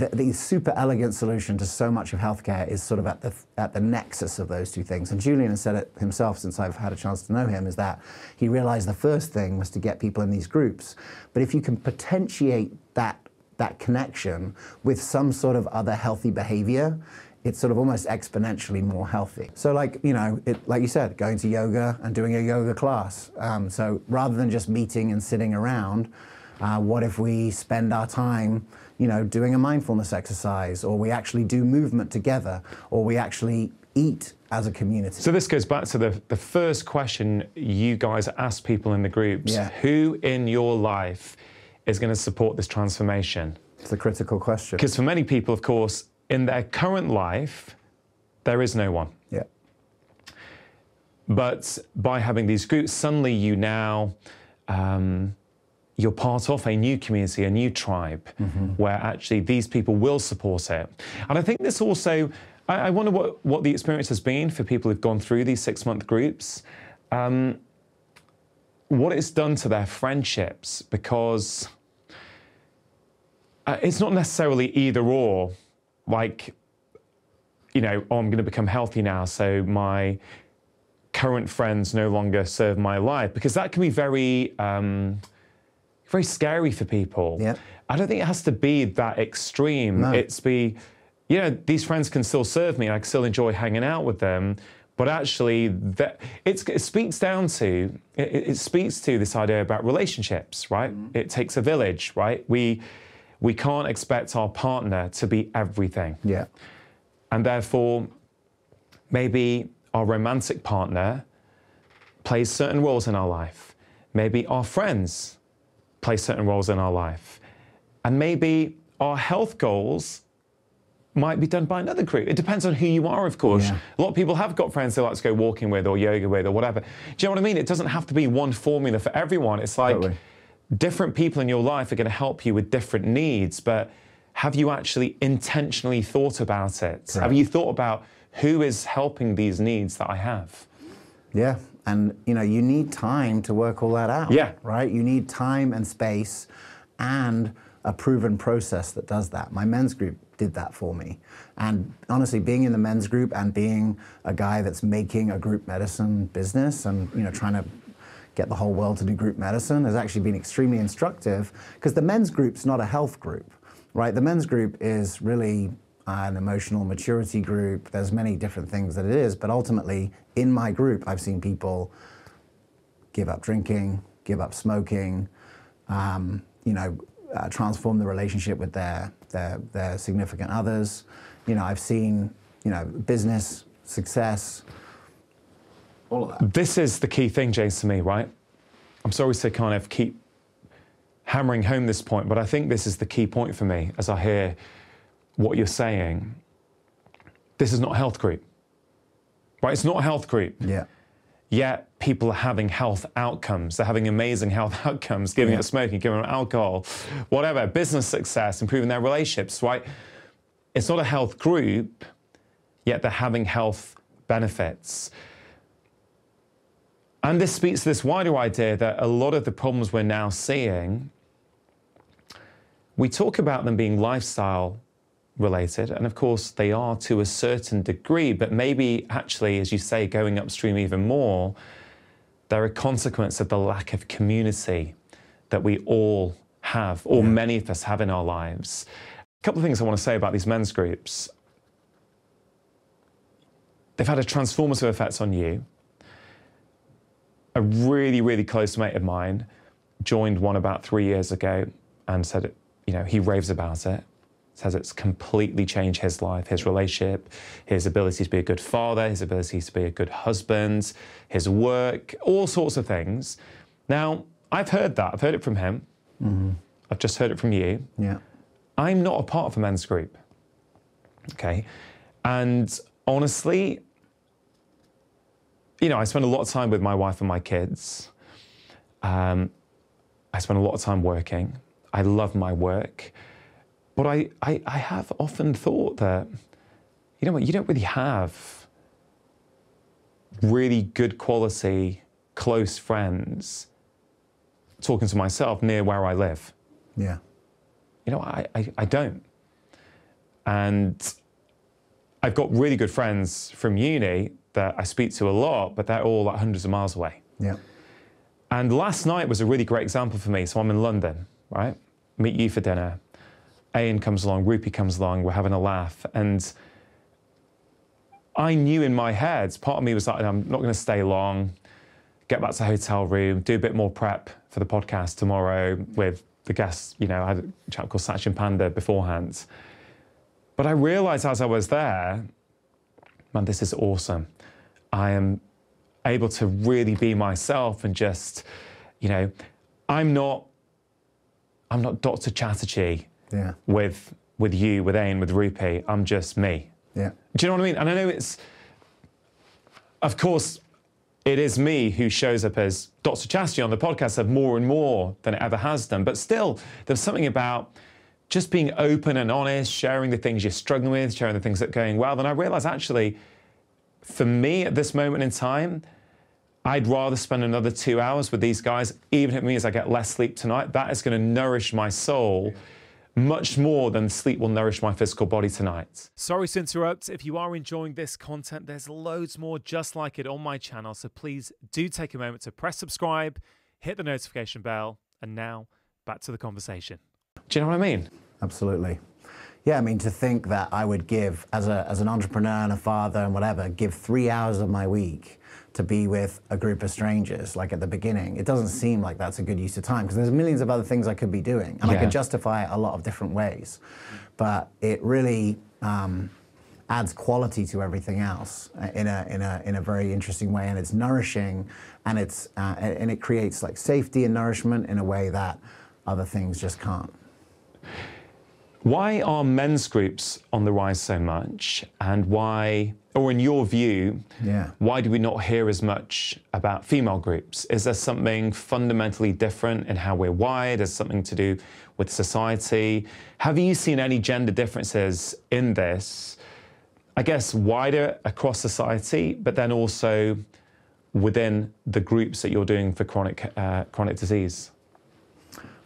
the, the super elegant solution to so much of healthcare is sort of at the at the nexus of those two things. And Julian has said it himself since I've had a chance to know him is that he realized the first thing was to get people in these groups. But if you can potentiate that that connection with some sort of other healthy behavior, it's sort of almost exponentially more healthy. So, like you know, it, like you said, going to yoga and doing a yoga class. Um, so rather than just meeting and sitting around, uh, what if we spend our time, you know, doing a mindfulness exercise, or we actually do movement together, or we actually eat as a community? So this goes back to the, the first question you guys asked people in the groups. Yeah. Who in your life is going to support this transformation? It's a critical question. Because for many people, of course, in their current life, there is no one. Yeah. But by having these groups, suddenly you now um, you're part of a new community, a new tribe, mm-hmm. where actually these people will support it. And I think this also, I, I, wonder what, what the experience has been for people who've gone through these six month groups. Um, what it's done to their friendships, because uh, it's not necessarily either or, like, you know, oh, I'm going to become healthy now, so my current friends no longer serve my life, because that can be very. Um, very scary for people. Yeah. I don't think it has to be that extreme. No. It's be, you know, these friends can still serve me. I can still enjoy hanging out with them. But actually, that it speaks down to it, it, speaks to this idea about relationships, right? Mm-hmm. It takes a village, right? We we can't expect our partner to be everything. Yeah. And therefore, maybe our romantic partner plays certain roles in our life. Maybe our friends play certain roles in our life. And maybe our health goals might be done by another group. It depends on who you are, of course. Yeah. A lot of people have got friends they like to go walking with or yoga with or whatever. Do you know what I mean? It doesn't have to be one formula for everyone. It's like totally. different people in your life are going to help you with different needs, but have you actually intentionally thought about it? Have you thought about who is helping these needs that I have? Yeah, and you know, you need time to work all that out. Yeah. Right? You need time and space and a proven process that does that. My men's group did that for me. And honestly, being in the men's group and being a guy that's making a group medicine business and you know trying to get the whole world to do group medicine has actually been extremely instructive because the men's group's not a health group, right? The men's group is really an emotional maturity group. There's many different things that it is, but ultimately, in my group, I've seen people give up drinking, give up smoking, um, you know, uh, transform the relationship with their, their their significant others. You know, I've seen you know business success, all of that. This is the key thing, James, to me, right? I'm sorry to kind of keep hammering home this point, but I think this is the key point for me as I hear what you're saying, this is not a health group. Right? It's not a health group. Yeah. Yet people are having health outcomes. They're having amazing health outcomes, giving yeah. up smoking, giving up alcohol, whatever, business success, improving their relationships, right? It's not a health group, yet they're having health benefits. And this speaks to this wider idea that a lot of the problems we're now seeing, we talk about them being lifestyle related. And of course, they are to a certain degree, but maybe actually, as you say, going upstream even more, they're a consequence of the lack of community that we all have, or yeah. many of us have in our lives. A couple of things I want to say about these men's groups. They've had a transformative effect on you. A really, really close mate of mine joined one about three years ago and said, you know, he raves about it says it's completely changed his life, his relationship, his ability to be a good father, his ability to be a good husband, his work, all sorts of things. Now, I've heard that. I've heard it from him. Mm-hmm. I've just heard it from you. Yeah. I'm not a part of a men's group. Okay. And honestly, you know, I spend a lot of time with my wife and my kids. Um, I spend a lot of time working. I love my work. But I, I, I have often thought that, you know what, you don't really have really good quality, close friends talking to myself near where I live. Yeah. You know, I, I, I don't. And I've got really good friends from uni that I speak to a lot, but they're all like hundreds of miles away. Yeah. And last night was a really great example for me. So I'm in London, right? Meet you for dinner. Ayan comes along, Rupy comes along, we're having a laugh. And I knew in my head, part of me was like, I'm not going to stay long, get back to the hotel room, do a bit more prep for the podcast tomorrow with the guests. You know, I had a chap called Sachin Panda beforehand. But I realized as I was there, man, this is awesome. I am able to really be myself and just, you know, I'm not, I'm not Dr. Chatterjee Yeah. with with you, with Ayan, with Rupy. I'm just me. Yeah. Do you know what I mean? And I know it's, of course, it is me who shows up as Dr. Chatterjee on the podcast of more and more than it ever has done. But still, there's something about just being open and honest, sharing the things you're struggling with, sharing the things that are going well. Then I realize actually, for me at this moment in time, I'd rather spend another two hours with these guys, even if it means I get less sleep tonight. That is going to nourish my soul much more than sleep will nourish my physical body tonight. Sorry to interrupt. If you are enjoying this content, there's loads more just like it on my channel. So please do take a moment to press subscribe, hit the notification bell, and now back to the conversation. Do you know what I mean? Absolutely. Yeah, I mean, to think that I would give, as, a, as an entrepreneur and a father and whatever, give three hours of my week to be with a group of strangers, like at the beginning, it doesn't seem like that's a good use of time because there's millions of other things I could be doing. And I Yeah. could justify it a lot of different ways. But it really um, adds quality to everything else uh, in a, in, a, in a very interesting way. And it's nourishing and, it's, uh, and it creates like safety and nourishment in a way that other things just can't. Why are men's groups on the rise so much? And why, or in your view, Yeah. why do we not hear as much about female groups? Is there something fundamentally different in how we're wired? Is something to do with society? Have you seen any gender differences in this? I guess wider across society, but then also within the groups that you're doing for chronic uh, chronic disease.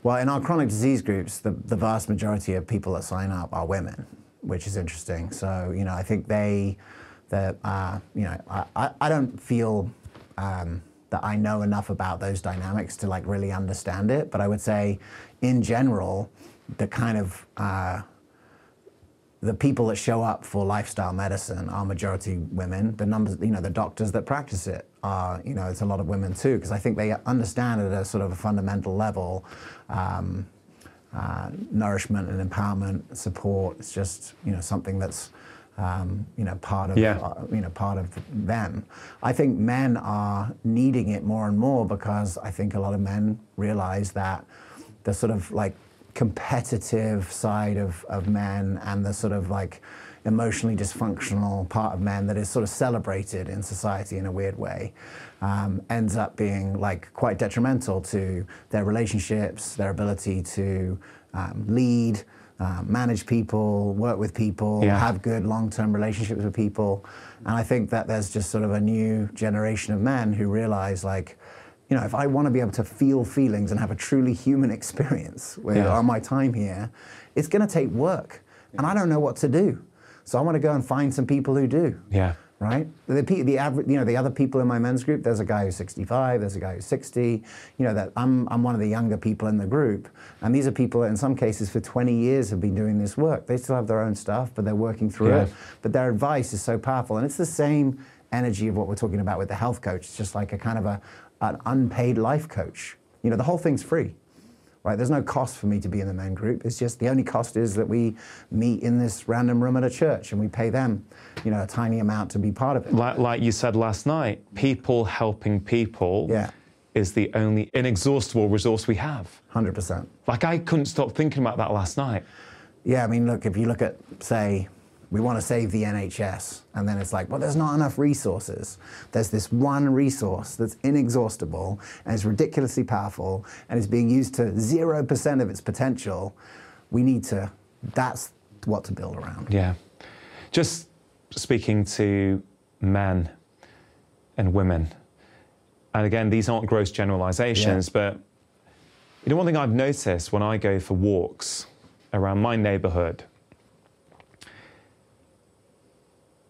Well, in our chronic disease groups, the, the vast majority of people that sign up are women, which is interesting. So, you know, I think they, that, uh, you know, I, I, don't feel um, that I know enough about those dynamics to like really understand it. But I would say, in general, the kind of uh, the people that show up for lifestyle medicine are majority women. The numbers, you know, the doctors that practice it are, you know, it's a lot of women too, because I think they understand at a sort of a fundamental level um, uh, nourishment and empowerment, support. It's just, you know, something that's, um, you know, part of, Yeah. uh, you know, part of them. I think men are needing it more and more because I think a lot of men realize that the sort of like competitive side of, of men and the sort of like emotionally dysfunctional part of men that is sort of celebrated in society in a weird way um, ends up being like quite detrimental to their relationships, their ability to um, lead, uh, manage people, work with people, Yeah. have good long-term relationships with people. And I think that there's just sort of a new generation of men who realize like, you know, if I want to be able to feel feelings and have a truly human experience with, Yeah. on my time here, it's going to take work. And I don't know what to do. So I want to go and find some people who do. Yeah. Right? The, the average, you know, the other people in my men's group, there's a guy who's 65, there's a guy who's 60. You know, that I'm, I'm one of the younger people in the group. And these are people that in some cases for 20 years have been doing this work. They still have their own stuff, but they're working through Yeah. it. But their advice is so powerful. And it's the same energy of what we're talking about with the health coach. It's just like a kind of a, an unpaid life coach. You know, the whole thing's free. Right, there's no cost for me to be in the men group. It's just the only cost is that we meet in this random room at a church and we pay them, you know, a tiny amount to be part of it. Like, like you said last night, people helping people Yeah. is the only inexhaustible resource we have. 100%. Like, I couldn't stop thinking about that last night. Yeah, I mean, look, if you look at, say, we want to save the NHS, and then it's like, well, there's not enough resources. There's this one resource that's inexhaustible and it's ridiculously powerful and it's being used to 0% of its potential. We need to, that's what to build around. Yeah. Just speaking to men and women, and again, these aren't gross generalizations, but you know, one thing I've noticed when I go for walks around my neighborhood,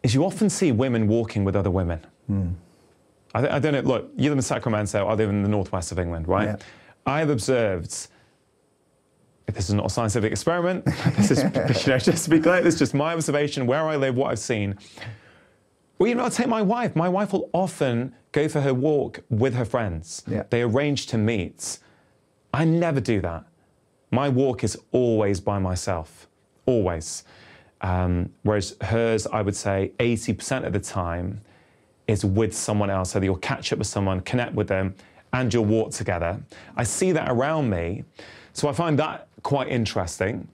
is you often see women walking with other women. Hmm. I, I don't know, look, you live in Sacramento, I live in the northwest of England, right? Yeah. I have observed, if this is not a scientific experiment, this is, you know, just to be clear, this is just my observation, where I live, what I've seen. Well, you know, I'll take my wife. My wife will often go for her walk with her friends. Yeah. They arrange to meet. I never do that. My walk is always by myself, always. Um, whereas hers, I would say 80% of the time is with someone else. So you'll catch up with someone, connect with them, and you'll walk together. I see that around me. So I find that quite interesting.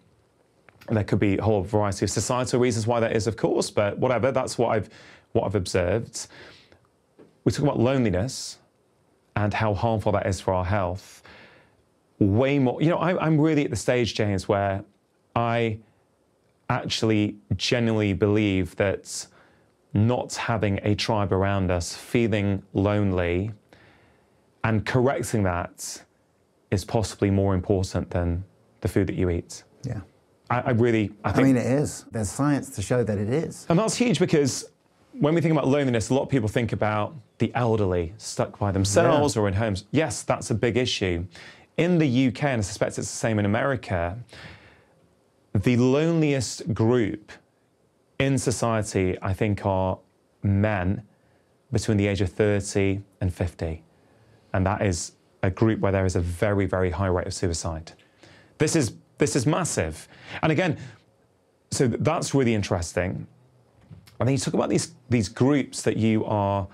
And there could be a whole variety of societal reasons why that is, of course, but whatever, that's what I've, what I've observed. We talk about loneliness and how harmful that is for our health. Way more, you know, I, I'm really at the stage, James, where I actually genuinely believe that not having a tribe around us, feeling lonely, and correcting that is possibly more important than the food that you eat. Yeah. I, I really, I I mean, it is. There's science to show that it is. and that's huge because when we think about loneliness, a lot of people think about the elderly stuck by themselves or in homes. Yes, that's a big issue. In the UK, and I suspect it's the same in America, the loneliest group in society, I think, are men between the age of 30 and 50. And that is a group where there is a very, very high rate of suicide. This is, this is massive. And again, so that's really interesting. And then you talk about these, these groups that you are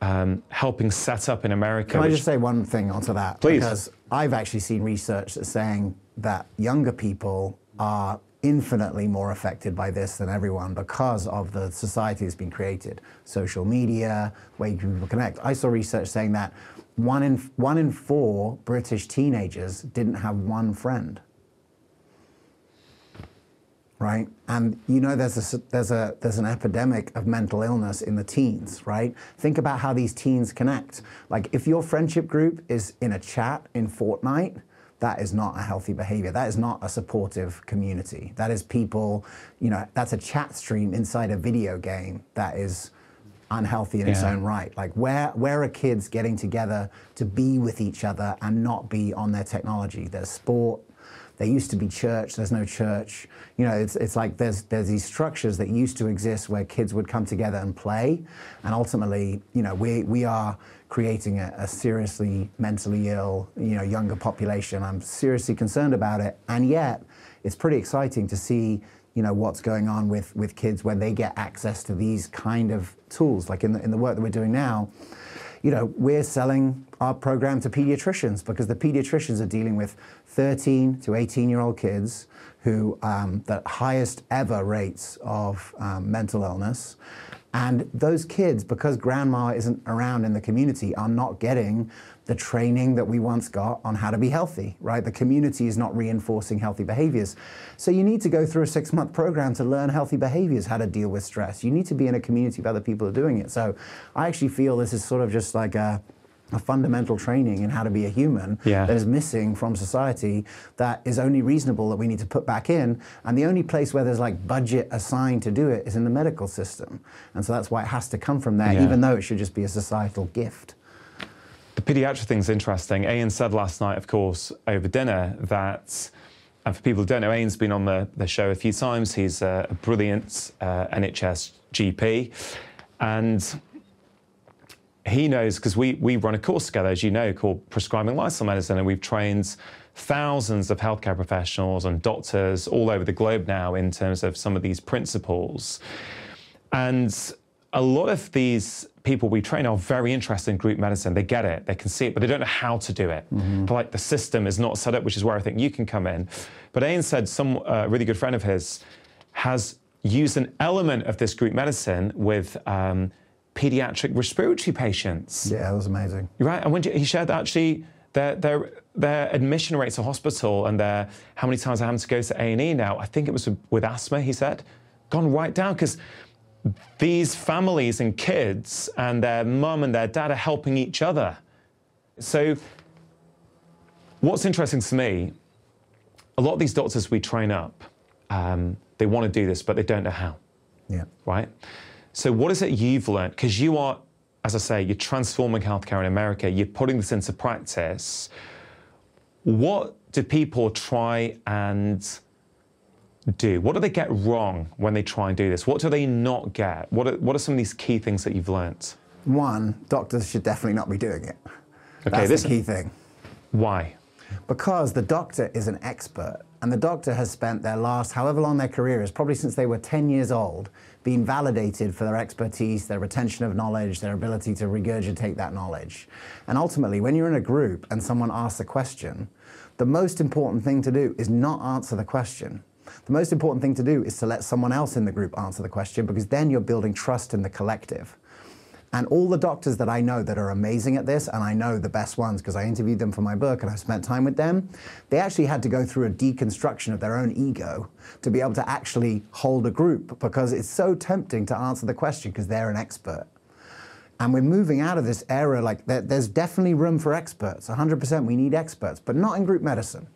um, helping set up in America. Can I just say one thing onto that? Please. Because I've actually seen research that's saying that younger people are infinitely more affected by this than everyone because of the society that's been created. Social media, way people connect. I saw research saying that one in, one in four British teenagers didn't have one friend. right? And you know there's a there's a there's an epidemic of mental illness in the teens, right? Think about how these teens connect. Like if your friendship group is in a chat in Fortnite, that is not a healthy behavior. That is not a supportive community. That is people, you know, that's a chat stream inside a video game that is unhealthy in its own right. Like where where are kids getting together to be with each other and not be on their technology? There's sport, there used to be church, there's no church. You know, it's, it's like there's, there's these structures that used to exist where kids would come together and play. And ultimately, you know, we, we are creating a, a seriously mentally ill, you know, younger population. I'm seriously concerned about it. And yet, it's pretty exciting to see, you know, what's going on with, with kids when they get access to these kind of tools. Like in the, in the work that we're doing now, you know, we're selling our program to pediatricians because the pediatricians are dealing with 13 to 18 year old kids who um, the highest ever rates of um, mental illness. And those kids, because grandma isn't around in the community, are not getting the training that we once got on how to be healthy, right? The community is not reinforcing healthy behaviors. So you need to go through a six month program to learn healthy behaviors, how to deal with stress. You need to be in a community of other people who are doing it. So I actually feel this is sort of just like a, a fundamental training in how to be a human Yeah. that is missing from society that is only reasonable that we need to put back in. And the only place where there's like budget assigned to do it is in the medical system. And so that's why it has to come from there, Yeah. even though it should just be a societal gift. The pediatric thing's interesting. Ayan said last night, of course, over dinner that, and for people who don't know, Ayan's been on the, the show a few times. He's a, a brilliant uh, NHS GP. And he knows, because we, we run a course together, as you know, called Prescribing Lifestyle Medicine, and we've trained thousands of healthcare professionals and doctors all over the globe now in terms of some of these principles. And a lot of these people we train are very interested in group medicine. They get it, they can see it, but they don't know how to do it. Like the system is not set up, which is where I think you can come in. But Ayan said some uh, really good friend of his has used an element of this group medicine with um, pediatric respiratory patients. Yeah, that was amazing. Right, and when he shared that actually their, their, their admission rates to hospital and their how many times they're having to go to A&E now, I think it was with asthma, he said, gone right down because these families and kids and their mum and their dad are helping each other. So what's interesting to me, a lot of these doctors we train up, um, they want to do this, but they don't know how Yeah. right? So, what is it you've learned? Because you are, as I say, you're transforming healthcare in America, you're putting this into practice. What do people try and do? What do they get wrong when they try and do this? What do they not get? What are, what are some of these key things that you've learnt? One, doctors should definitely not be doing it. Okay, That's this- the key thing. Why? Because the doctor is an expert, and the doctor has spent their last, however long their career is, probably since they were 10 years old, being validated for their expertise, their retention of knowledge, their ability to regurgitate that knowledge. And ultimately, when you're in a group and someone asks a question, the most important thing to do is not answer the question. The most important thing to do is to let someone else in the group answer the question because then you're building trust in the collective. And all the doctors that I know that are amazing at this, and I know the best ones because I interviewed them for my book and I spent time with them, they actually had to go through a deconstruction of their own ego to be able to actually hold a group because it's so tempting to answer the question because they're an expert. And we're moving out of this era, like there, there's definitely room for experts, 100% we need experts, but not in group medicine.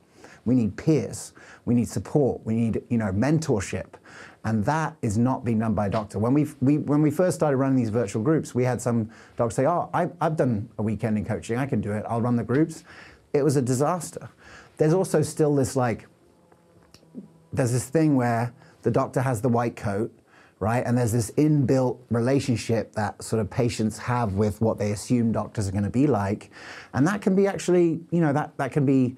We need peers, we need support, we need you know mentorship, and that is not being done by a doctor. When we, we when we first started running these virtual groups, we had some doctors say, "Oh, I, I've done a weekend in coaching, I can do it. I'll run the groups." It was a disaster. There's also still this like there's this thing where the doctor has the white coat, right? And there's this inbuilt relationship that sort of patients have with what they assume doctors are going to be like. And that can be actually, you know, that, that can be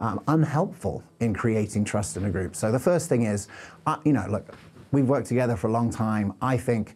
um, unhelpful in creating trust in a group. So the first thing is, uh, you know, look, we've worked together for a long time. I think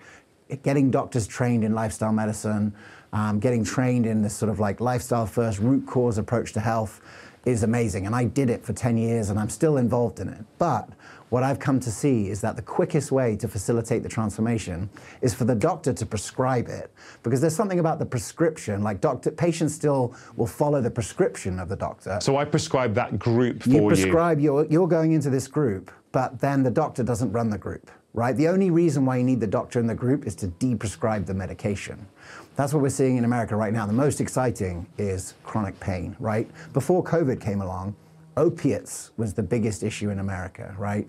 getting doctors trained in lifestyle medicine, um, getting trained in this sort of like lifestyle first root cause approach to health is amazing. And I did it for 10 years and I'm still involved in it. But what I've come to see is that the quickest way to facilitate the transformation is for the doctor to prescribe it. Because there's something about the prescription, like doctor, patients still will follow the prescription of the doctor. So, I prescribe that group for you you. prescribe, You're, you're going into this group, but then the doctor doesn't run the group, right? The only reason why you need the doctor in the group is to de-prescribe the medication. That's what we're seeing in America right now. The most exciting is chronic pain, right? Before COVID came along, opiates was the biggest issue in America, right?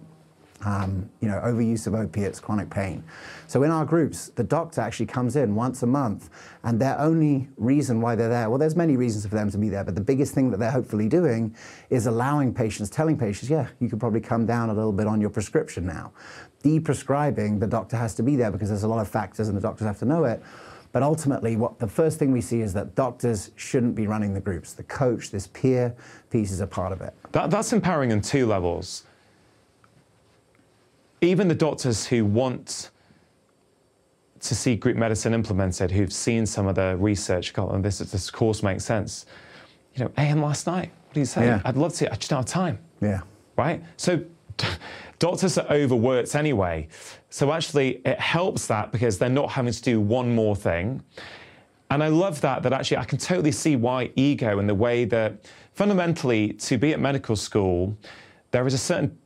Um, you know, overuse of opiates, chronic pain. So in our groups, the doctor actually comes in once a month, and their only reason why they're there, well, there's many reasons for them to be there, but the biggest thing that they're hopefully doing is allowing patients, telling patients, yeah, you could probably come down a little bit on your prescription now. De-prescribing, the doctor has to be there because there's a lot of factors and the doctors have to know it. But ultimately, what the first thing we see is that doctors shouldn't be running the groups. The coach, this peer piece is a part of it. That, that's empowering on two levels. Even the doctors who want to see group medicine implemented, who've seen some of the research, go, and this, this course makes sense. You know, Ayan last night, what do you say? Yeah. I'd love to, I just don't have time, Yeah. right? So doctors are overworked anyway. So actually, it helps that because they're not having to do one more thing. And I love that, that actually I can totally see why ego and the way that fundamentally to be at medical school, there is a certain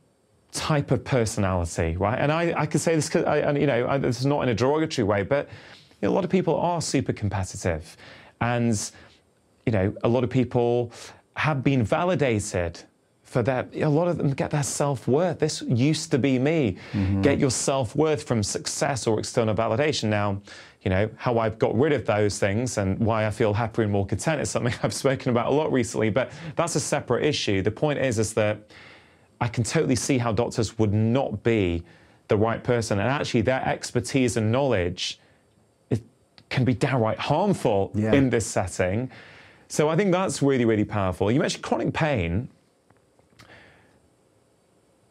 type of personality, right? And I, I can say this, I, and, you know, I, this is not in a derogatory way, but you know, a lot of people are super competitive. And, you know, a lot of people have been validated for that. a lot of them get their self worth. This used to be me. Mm-hmm. Get your self worth from success or external validation. Now, you know, how I've got rid of those things and why I feel happier and more content is something I've spoken about a lot recently, but that's a separate issue. The point is, is that I can totally see how doctors would not be the right person. And actually, their expertise and knowledge it can be downright harmful Yeah. in this setting. So I think that's really, really powerful. You mentioned chronic pain.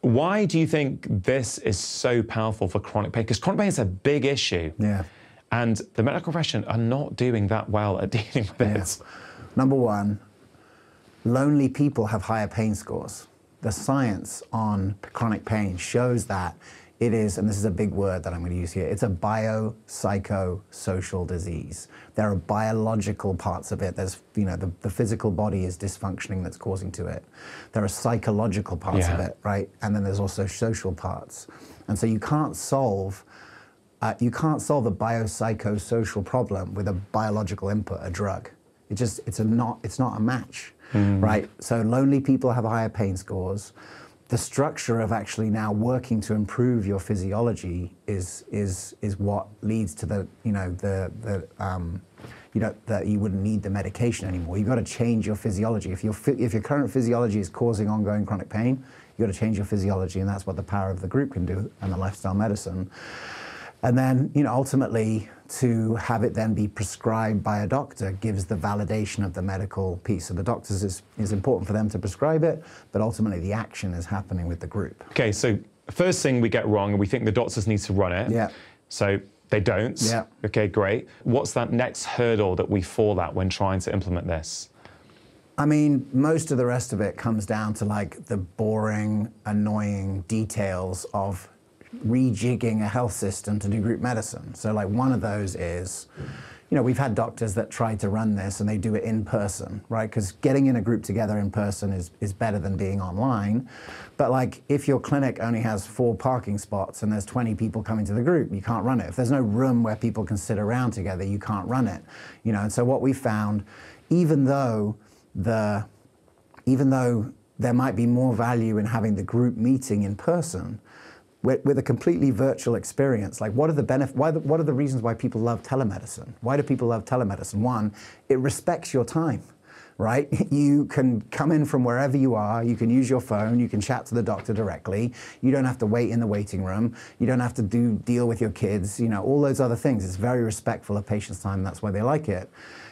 Why do you think this is so powerful for chronic pain? Because chronic pain is a big issue. Yeah. And the medical profession are not doing that well at dealing with it. Number one, lonely people have higher pain scores. The science on chronic pain shows that it is, and this is a big word that I'm going to use here, it's a biopsychosocial disease. There are biological parts of it. There's, you know, the, the physical body is dysfunctioning that's causing to it. There are psychological parts of it, right? And then there's also social parts. And so you can't solve uh, you can't solve a biopsychosocial problem with a biological input, a drug. It just it's a not it's not a match, right? So lonely people have higher pain scores. the structure of actually now working to improve your physiology is is is what leads to the you know the the um, you know that you wouldn't need the medication anymore. You've got to change your physiology. If your if your current physiology is causing ongoing chronic pain, you've got to change your physiology, and that's what the power of the group can do and the lifestyle medicine. And then, you know, ultimately to have it then be prescribed by a doctor gives the validation of the medical piece. So the doctors is, is important for them to prescribe it, but ultimately the action is happening with the group. Okay, so first thing we get wrong, and we think the doctors need to run it. Yeah. So they don't. Yeah. Okay, great. What's that next hurdle that we fall at when trying to implement this? I mean, most of the rest of it comes down to like the boring, annoying details of rejigging a health system to do group medicine. So, like, one of those is, you know, we've had doctors that try to run this and they do it in person, right? Because getting in a group together in person is, is better than being online. But, like, if your clinic only has four parking spots and there's 20 people coming to the group, you can't run it. If there's no room where people can sit around together, you can't run it, you know? And so, what we found, even though the even though there might be more value in having the group meeting in person, with, with, a completely virtual experience. Like, what are the benefit? Why the, what are the reasons why people love telemedicine? Why do people love telemedicine? One, it respects your time. Right? You can come in from wherever you are. You can use your phone. You can chat to the doctor directly. You don't have to wait in the waiting room. You don't have to do deal with your kids. You know all those other things. It's very respectful of patients' time. That's why they like it.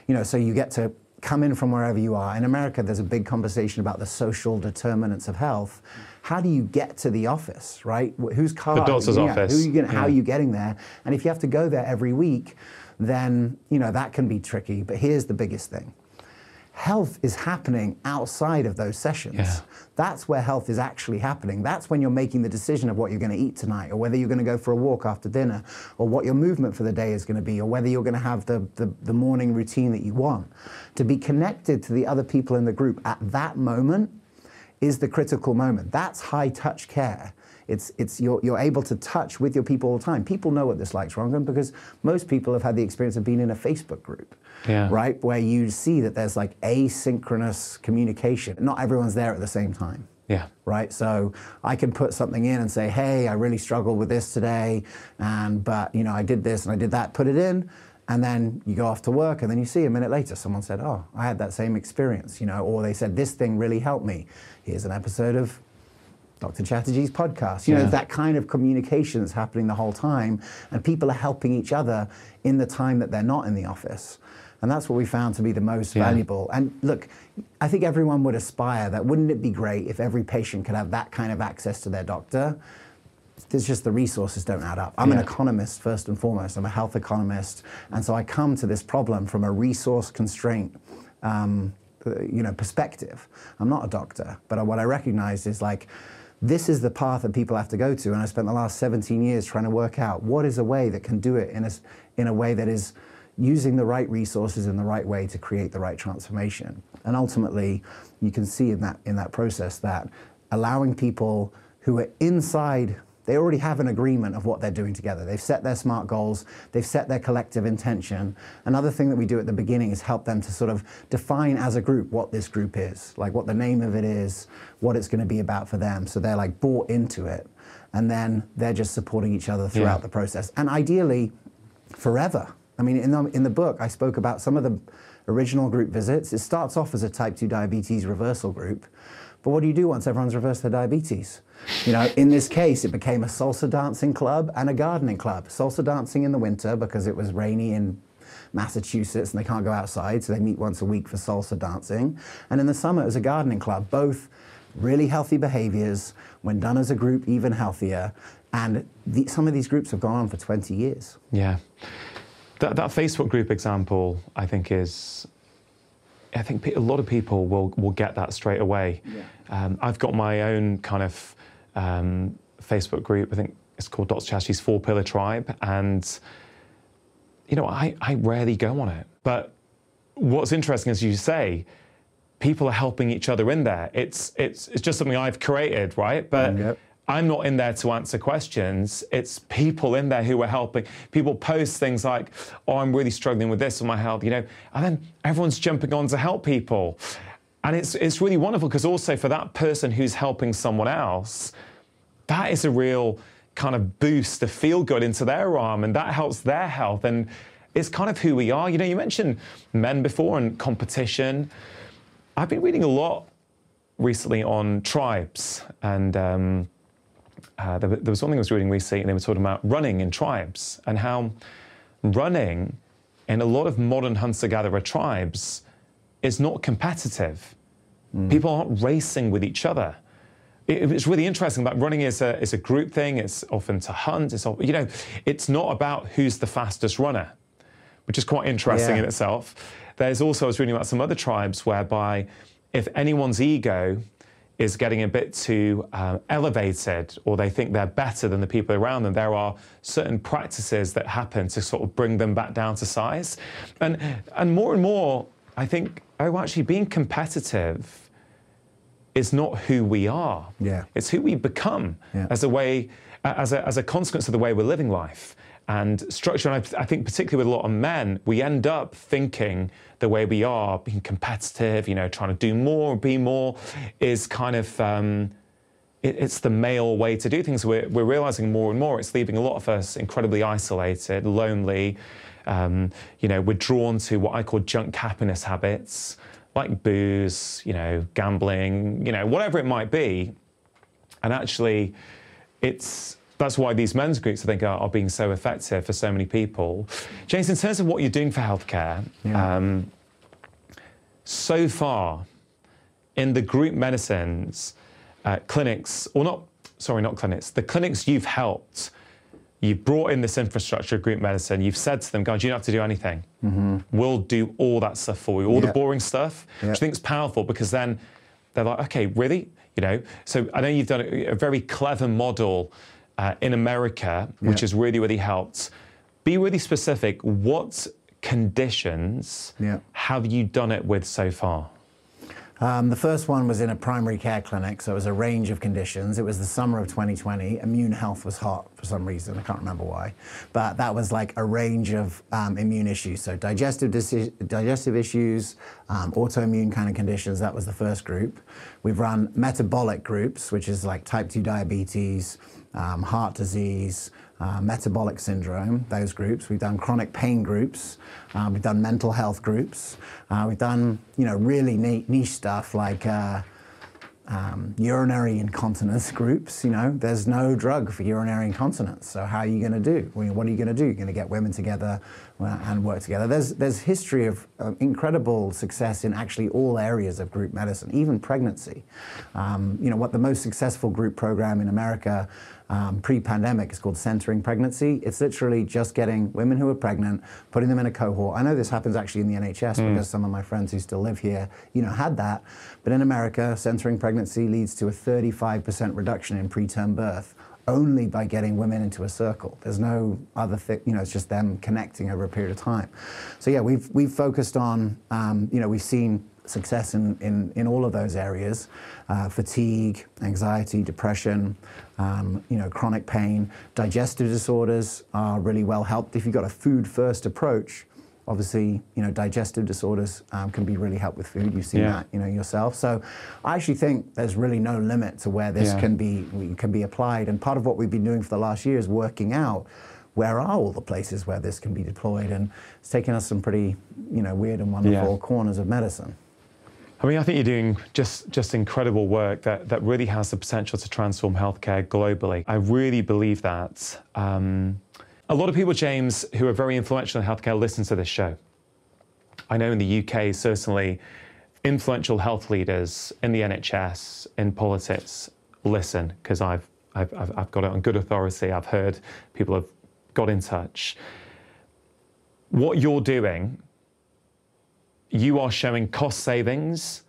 You know, so you get to come in from wherever you are. In America, there's a big conversation about the social determinants of health how do you get to the office, right? Whose car? The doctor's office. Who are you gonna, yeah. How are you getting there? And if you have to go there every week, then you know that can be tricky. But here's the biggest thing: health is happening outside of those sessions. Yeah. That's where health is actually happening. That's when you're making the decision of what you're going to eat tonight, or whether you're going to go for a walk after dinner, or what your movement for the day is going to be, or whether you're going to have the, the, the morning routine that you want. To be connected to the other people in the group at that moment is the critical moment. That's high touch care. It's, it's you're, you're able to touch with your people all the time. People know what this like, Rangan, because most people have had the experience of being in a Facebook group, yeah. right? Where you see that there's like asynchronous communication. Not everyone's there at the same time. Yeah. Right. So I can put something in and say, "Hey, I really struggled with this today, and but you know I did this and I did that." Put it in, and then you go off to work and then you see a minute later someone said oh i had that same experience you know or they said this thing really helped me here's an episode of Dr. Chatterjee's podcast. You yeah. know, that kind of communication is happening the whole time, and people are helping each other in the time that they're not in the office. And that's what we found to be the most yeah. valuable. And look, I think everyone would aspire that wouldn't it be great if every patient could have that kind of access to their doctor? There's just the resources don't add up. I'm yeah. an economist first and foremost. I'm a health economist, and so I come to this problem from a resource constraint um, you know, perspective. I'm not a doctor, but what I recognize is like, this is the path that people have to go to. And I spent the last 17 years trying to work out what is a way that can do it in a, in a way that is using the right resources in the right way to create the right transformation. And ultimately, you can see in that, in that process that allowing people who are inside they already have an agreement of what they're doing together. They've set their SMART goals, they've set their collective intention. Another thing that we do at the beginning is help them to sort of define as a group what this group is, like what the name of it is, what it's going to be about for them. So they're like bought into it. And then they're just supporting each other throughout yeah. the process. And ideally, forever. I mean, in the, in the book, I spoke about some of the original group visits. It starts off as a type 2 diabetes reversal group. But what do you do once everyone's reversed their diabetes? You know, in this case, it became a salsa dancing club and a gardening club. Salsa dancing in the winter because it was rainy in Massachusetts and they can't go outside, so they meet once a week for salsa dancing. And in the summer, it was a gardening club. Both really healthy behaviors, when done as a group, even healthier. And the, some of these groups have gone on for 20 years. Yeah. That, that Facebook group example, I think, is I think a lot of people will will get that straight away. Yeah. Um, I've got my own kind of um, Facebook group. I think it's called Dr. Chatterjee's Four Pillar Tribe, and you know, I, I rarely go on it. But what's interesting, as you say, people are helping each other in there. It's it's it's just something I've created, right? But yep. I'm not in there to answer questions. It's people in there who are helping. People post things like, "Oh, I'm really struggling with this with my health," you know, and then everyone's jumping on to help people. And it's, it's really wonderful because also for that person who's helping someone else, that is a real kind of boost, a feel good into their arm, and that helps their health. And it's kind of who we are. You know, you mentioned men before and competition. I've been reading a lot recently on tribes, and um, uh, there, there was something I was reading recently, and they were talking about running in tribes and how running in a lot of modern hunter gatherer tribes is not competitive. Mm. People aren't racing with each other. It, it's really interesting that running is a, is a group thing. It's often to hunt. It's, you know, it's not about who's the fastest runner, which is quite interesting yeah. in itself. There's also, I was reading about some other tribes whereby if anyone's ego is getting a bit too um, elevated or they think they're better than the people around them, there are certain practices that happen to sort of bring them back down to size. And, and more and more, I think, oh, actually being competitive is not who we are. Yeah. It's who we become yeah. as a way, as a, as a consequence of the way we're living life and structure. And I, I, think particularly with a lot of men, we end up thinking the way we are, being competitive, you know, trying to do more, be more, is kind of um, it, it's the male way to do things. We're, we're realizing more and more it's leaving a lot of us incredibly isolated, lonely. Um, you know, we're drawn to what I call junk happiness habits, like booze, you know, gambling, you know, whatever it might be. And actually, it's that's why these men's groups, I think, are, are, being so effective for so many people. James, in terms of what you're doing for healthcare, yeah. um, so far in the group medicines uh, clinics, or not, sorry, not clinics, the clinics you've helped, you've brought in this infrastructure of group medicine, you've said to them, guys, you don't have to do anything. Mm-hmm. We'll do all that stuff for you, all yeah. the boring stuff, yeah. which I think is powerful because then they're like, okay, really? You know, so I know you've done a, a very clever model uh, in America, which has really, really helped. Be really specific. What conditions yeah. have you done it with so far? Um, the first one was in a primary care clinic, so it was a range of conditions. It was the summer of 2020. Immune health was hot for some reason. I can't remember why. But that was like a range of um, immune issues. So digestive, digestive issues, um, autoimmune kind of conditions. That was the first group. We've run metabolic groups, which is like type 2 diabetes, um, heart disease, uh, metabolic syndrome, those groups. We've done chronic pain groups. Uh, we've done mental health groups. Uh, we've done, you know, really neat niche stuff like uh, um, urinary incontinence groups. You know, there's no drug for urinary incontinence. So how are you going to do? What are you going to do? You're going to get women together uh, and work together. There's there's history of incredible success in actually all areas of group medicine, even pregnancy. Um, you know, what the most successful group program in America um, pre-pandemic It's called centering pregnancy. It's literally just getting women who are pregnant, putting them in a cohort. I know this happens actually in the NHS mm. because some of my friends who still live here, you know, had that. But in America, centering pregnancy leads to a 35% reduction in preterm birth only by getting women into a circle. There's no other thing, you know, it's just them connecting over a period of time. So yeah, we've, we've focused on, um, you know, we've seen success in, in, in all of those areas uh, fatigue, anxiety, depression, um, you know, chronic pain. Digestive disorders are really well helped. If you've got a food first approach, obviously, you know, digestive disorders um, can be really helped with food. You've seen yeah. that, you know, yourself. So I actually think there's really no limit to where this yeah. can be can be applied. And part of what we've been doing for the last year is working out where are all the places where this can be deployed, and it's taken us some pretty, you know, weird and wonderful yeah. corners of medicine. I mean, I think you're doing just, just incredible work that, that really has the potential to transform healthcare globally. I really believe that. Um, a lot of people, James, who are very influential in healthcare listen to this show. I know in the UK, certainly, influential health leaders in the NHS, in politics, listen, because I've, I've, I've got it on good authority. I've heard people have got in touch. What you're doing you are showing cost savings,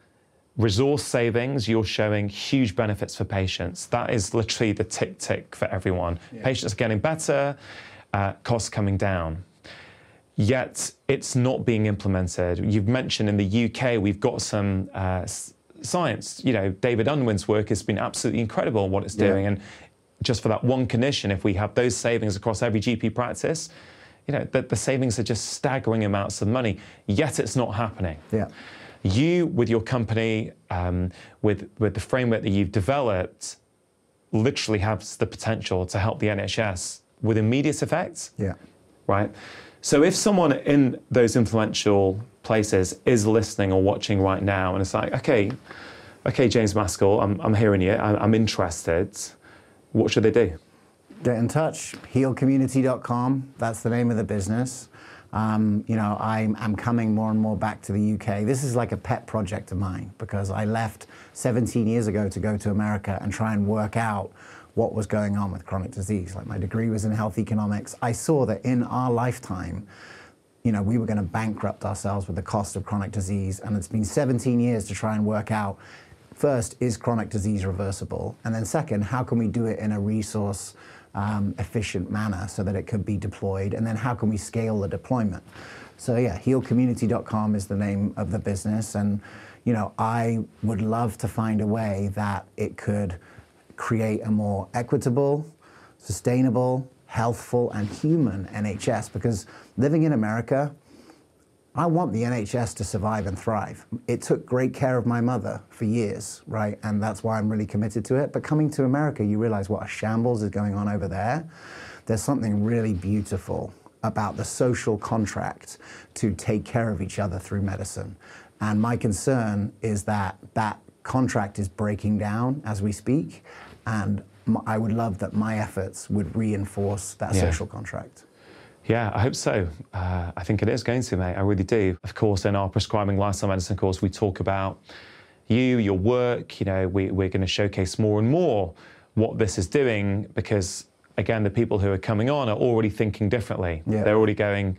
resource savings, you're showing huge benefits for patients. That is literally the tick tick for everyone. Yeah. Patients are getting better, uh, costs coming down. Yet it's not being implemented. You've mentioned in the UK, we've got some uh, science. You know, David Unwin's work has been absolutely incredible in what it's doing. And just for that one condition, if we have those savings across every GP practice, you know, the, the savings are just staggering amounts of money, yet it's not happening. Yeah. You, with your company, um, with, with the framework that you've developed, literally has the potential to help the NHS with immediate effects. Yeah. Right? So if someone in those influential places is listening or watching right now and it's like, okay, okay, James Maskell, I'm, I'm hearing you, I'm, I'm interested, what should they do? Get in touch, healcommunity.com, that's the name of the business. Um, you know, I'm, I'm coming more and more back to the UK. This is like a pet project of mine because I left 17 years ago to go to America and try and work out what was going on with chronic disease. Like my degree was in health economics. I saw that in our lifetime, you know, we were going to bankrupt ourselves with the cost of chronic disease. And it's been 17 years to try and work out first, is chronic disease reversible? And then second, how can we do it in a resource um, efficient manner so that it could be deployed? And then how can we scale the deployment? So yeah, healcommunity.com is the name of the business. And, you know, I would love to find a way that it could create a more equitable, sustainable, healthful, and human NHS because living in America, I want the NHS to survive and thrive. It took great care of my mother for years, right? And that's why I'm really committed to it. But coming to America, you realize what a shambles is going on over there. There's something really beautiful about the social contract to take care of each other through medicine. And my concern is that that contract is breaking down as we speak. And I would love that my efforts would reinforce that yeah. social contract. Yeah, I hope so. Uh, I think it is going to, mate. I really do. Of course, in our prescribing lifestyle medicine course, we talk about you, your work. You know, we, we're going to showcase more and more what this is doing because, again, the people who are coming on are already thinking differently. Yeah. They're already going,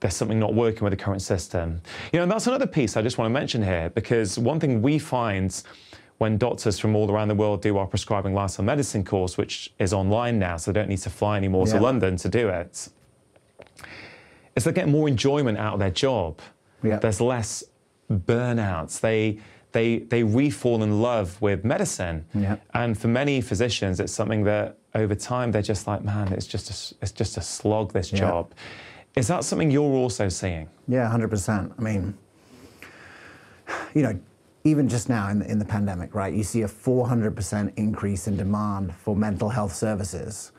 there's something not working with the current system. You know, and that's another piece I just want to mention here because one thing we find when doctors from all around the world do our prescribing lifestyle medicine course, which is online now, so they don't need to fly anymore yeah. to London to do it, is they get more enjoyment out of their job. Yeah. There's less burnouts. They they they refall in love with medicine. Yeah. And for many physicians, it's something that over time they're just like, man, it's just a, it's just a slog. This yeah. job. Is that something you're also seeing? Yeah, hundred percent. I mean, you know, even just now in the, in the pandemic, right? You see a 400% increase in demand for mental health services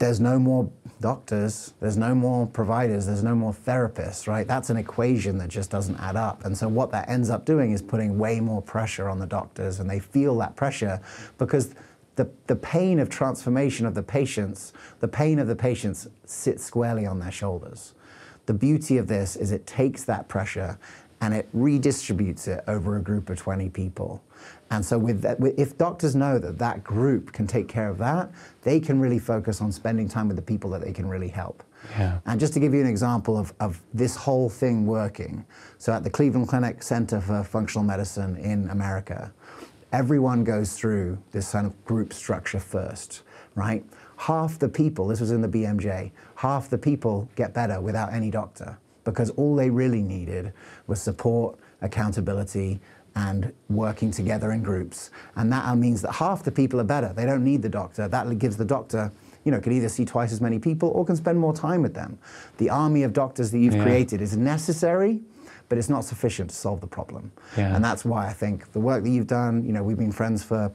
there's no more doctors, there's no more providers, there's no more therapists, right? That's an equation that just doesn't add up. And so what that ends up doing is putting way more pressure on the doctors, and they feel that pressure because the, the pain of transformation of the patients, the pain of the patients sits squarely on their shoulders. The beauty of this is it takes that pressure and it redistributes it over a group of 20 people. And so, with that, if doctors know that that group can take care of that, they can really focus on spending time with the people that they can really help. Yeah. And just to give you an example of, of this whole thing working, so at the Cleveland Clinic Center for Functional Medicine in America, everyone goes through this kind of group structure first, right? Half the people, this was in the BMJ, half the people get better without any doctor because all they really needed was support, accountability, and working together in groups. And that means that half the people are better. They don't need the doctor. That gives the doctor, you know, can either see twice as many people or can spend more time with them. The army of doctors that you've yeah. created is necessary, but it's not sufficient to solve the problem. Yeah. And that's why I think the work that you've done, you know, we've been friends for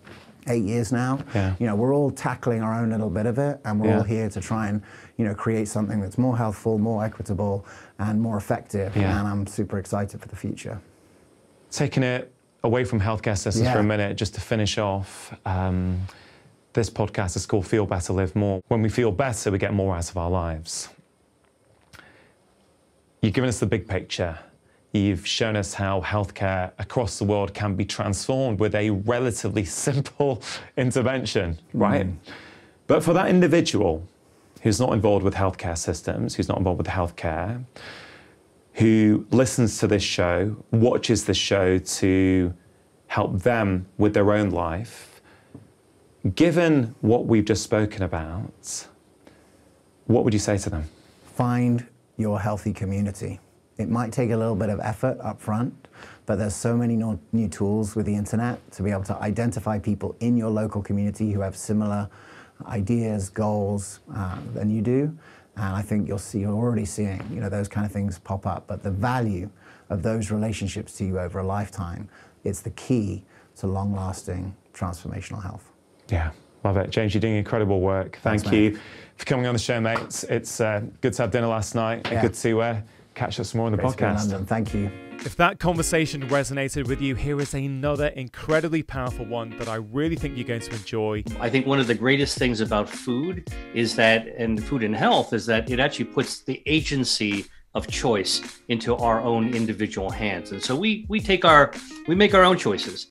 eight years now. Yeah. You know, we're all tackling our own little bit of it, and we're yeah. all here to try and you know create something that's more healthful, more equitable, and more effective. Yeah. And I'm super excited for the future. Taking it away from healthcare systems yeah. for a minute, just to finish off. Um, this podcast is called Feel Better, Live More. When we feel better, we get more out of our lives. You've given us the big picture. You've shown us how healthcare across the world can be transformed with a relatively simple intervention, right? Mm. But for that individual who's not involved with healthcare systems, who's not involved with healthcare, who listens to this show, watches this show to help them with their own life, given what we've just spoken about, what would you say to them? Find your healthy community. It might take a little bit of effort up front, but there's so many new tools with the internet to be able to identify people in your local community who have similar ideas, goals uh, than you do And I think you'll see, you're already seeing, you know, those kind of things pop up. But the value of those relationships to you over a lifetime, it's the key to long-lasting transformational health. Yeah, love it. James, you're doing incredible work. Thank Thanks, you for coming on the show, mate. It's, it's uh, good to have dinner last night and Yeah. good to uh, catch some more on the Great to be in podcast. Thank you. If that conversation resonated with you, here is another incredibly powerful one that I really think you're going to enjoy. I think one of the greatest things about food is that, and food and health, is that it actually puts the agency of choice into our own individual hands. And so we we take our we make our own choices.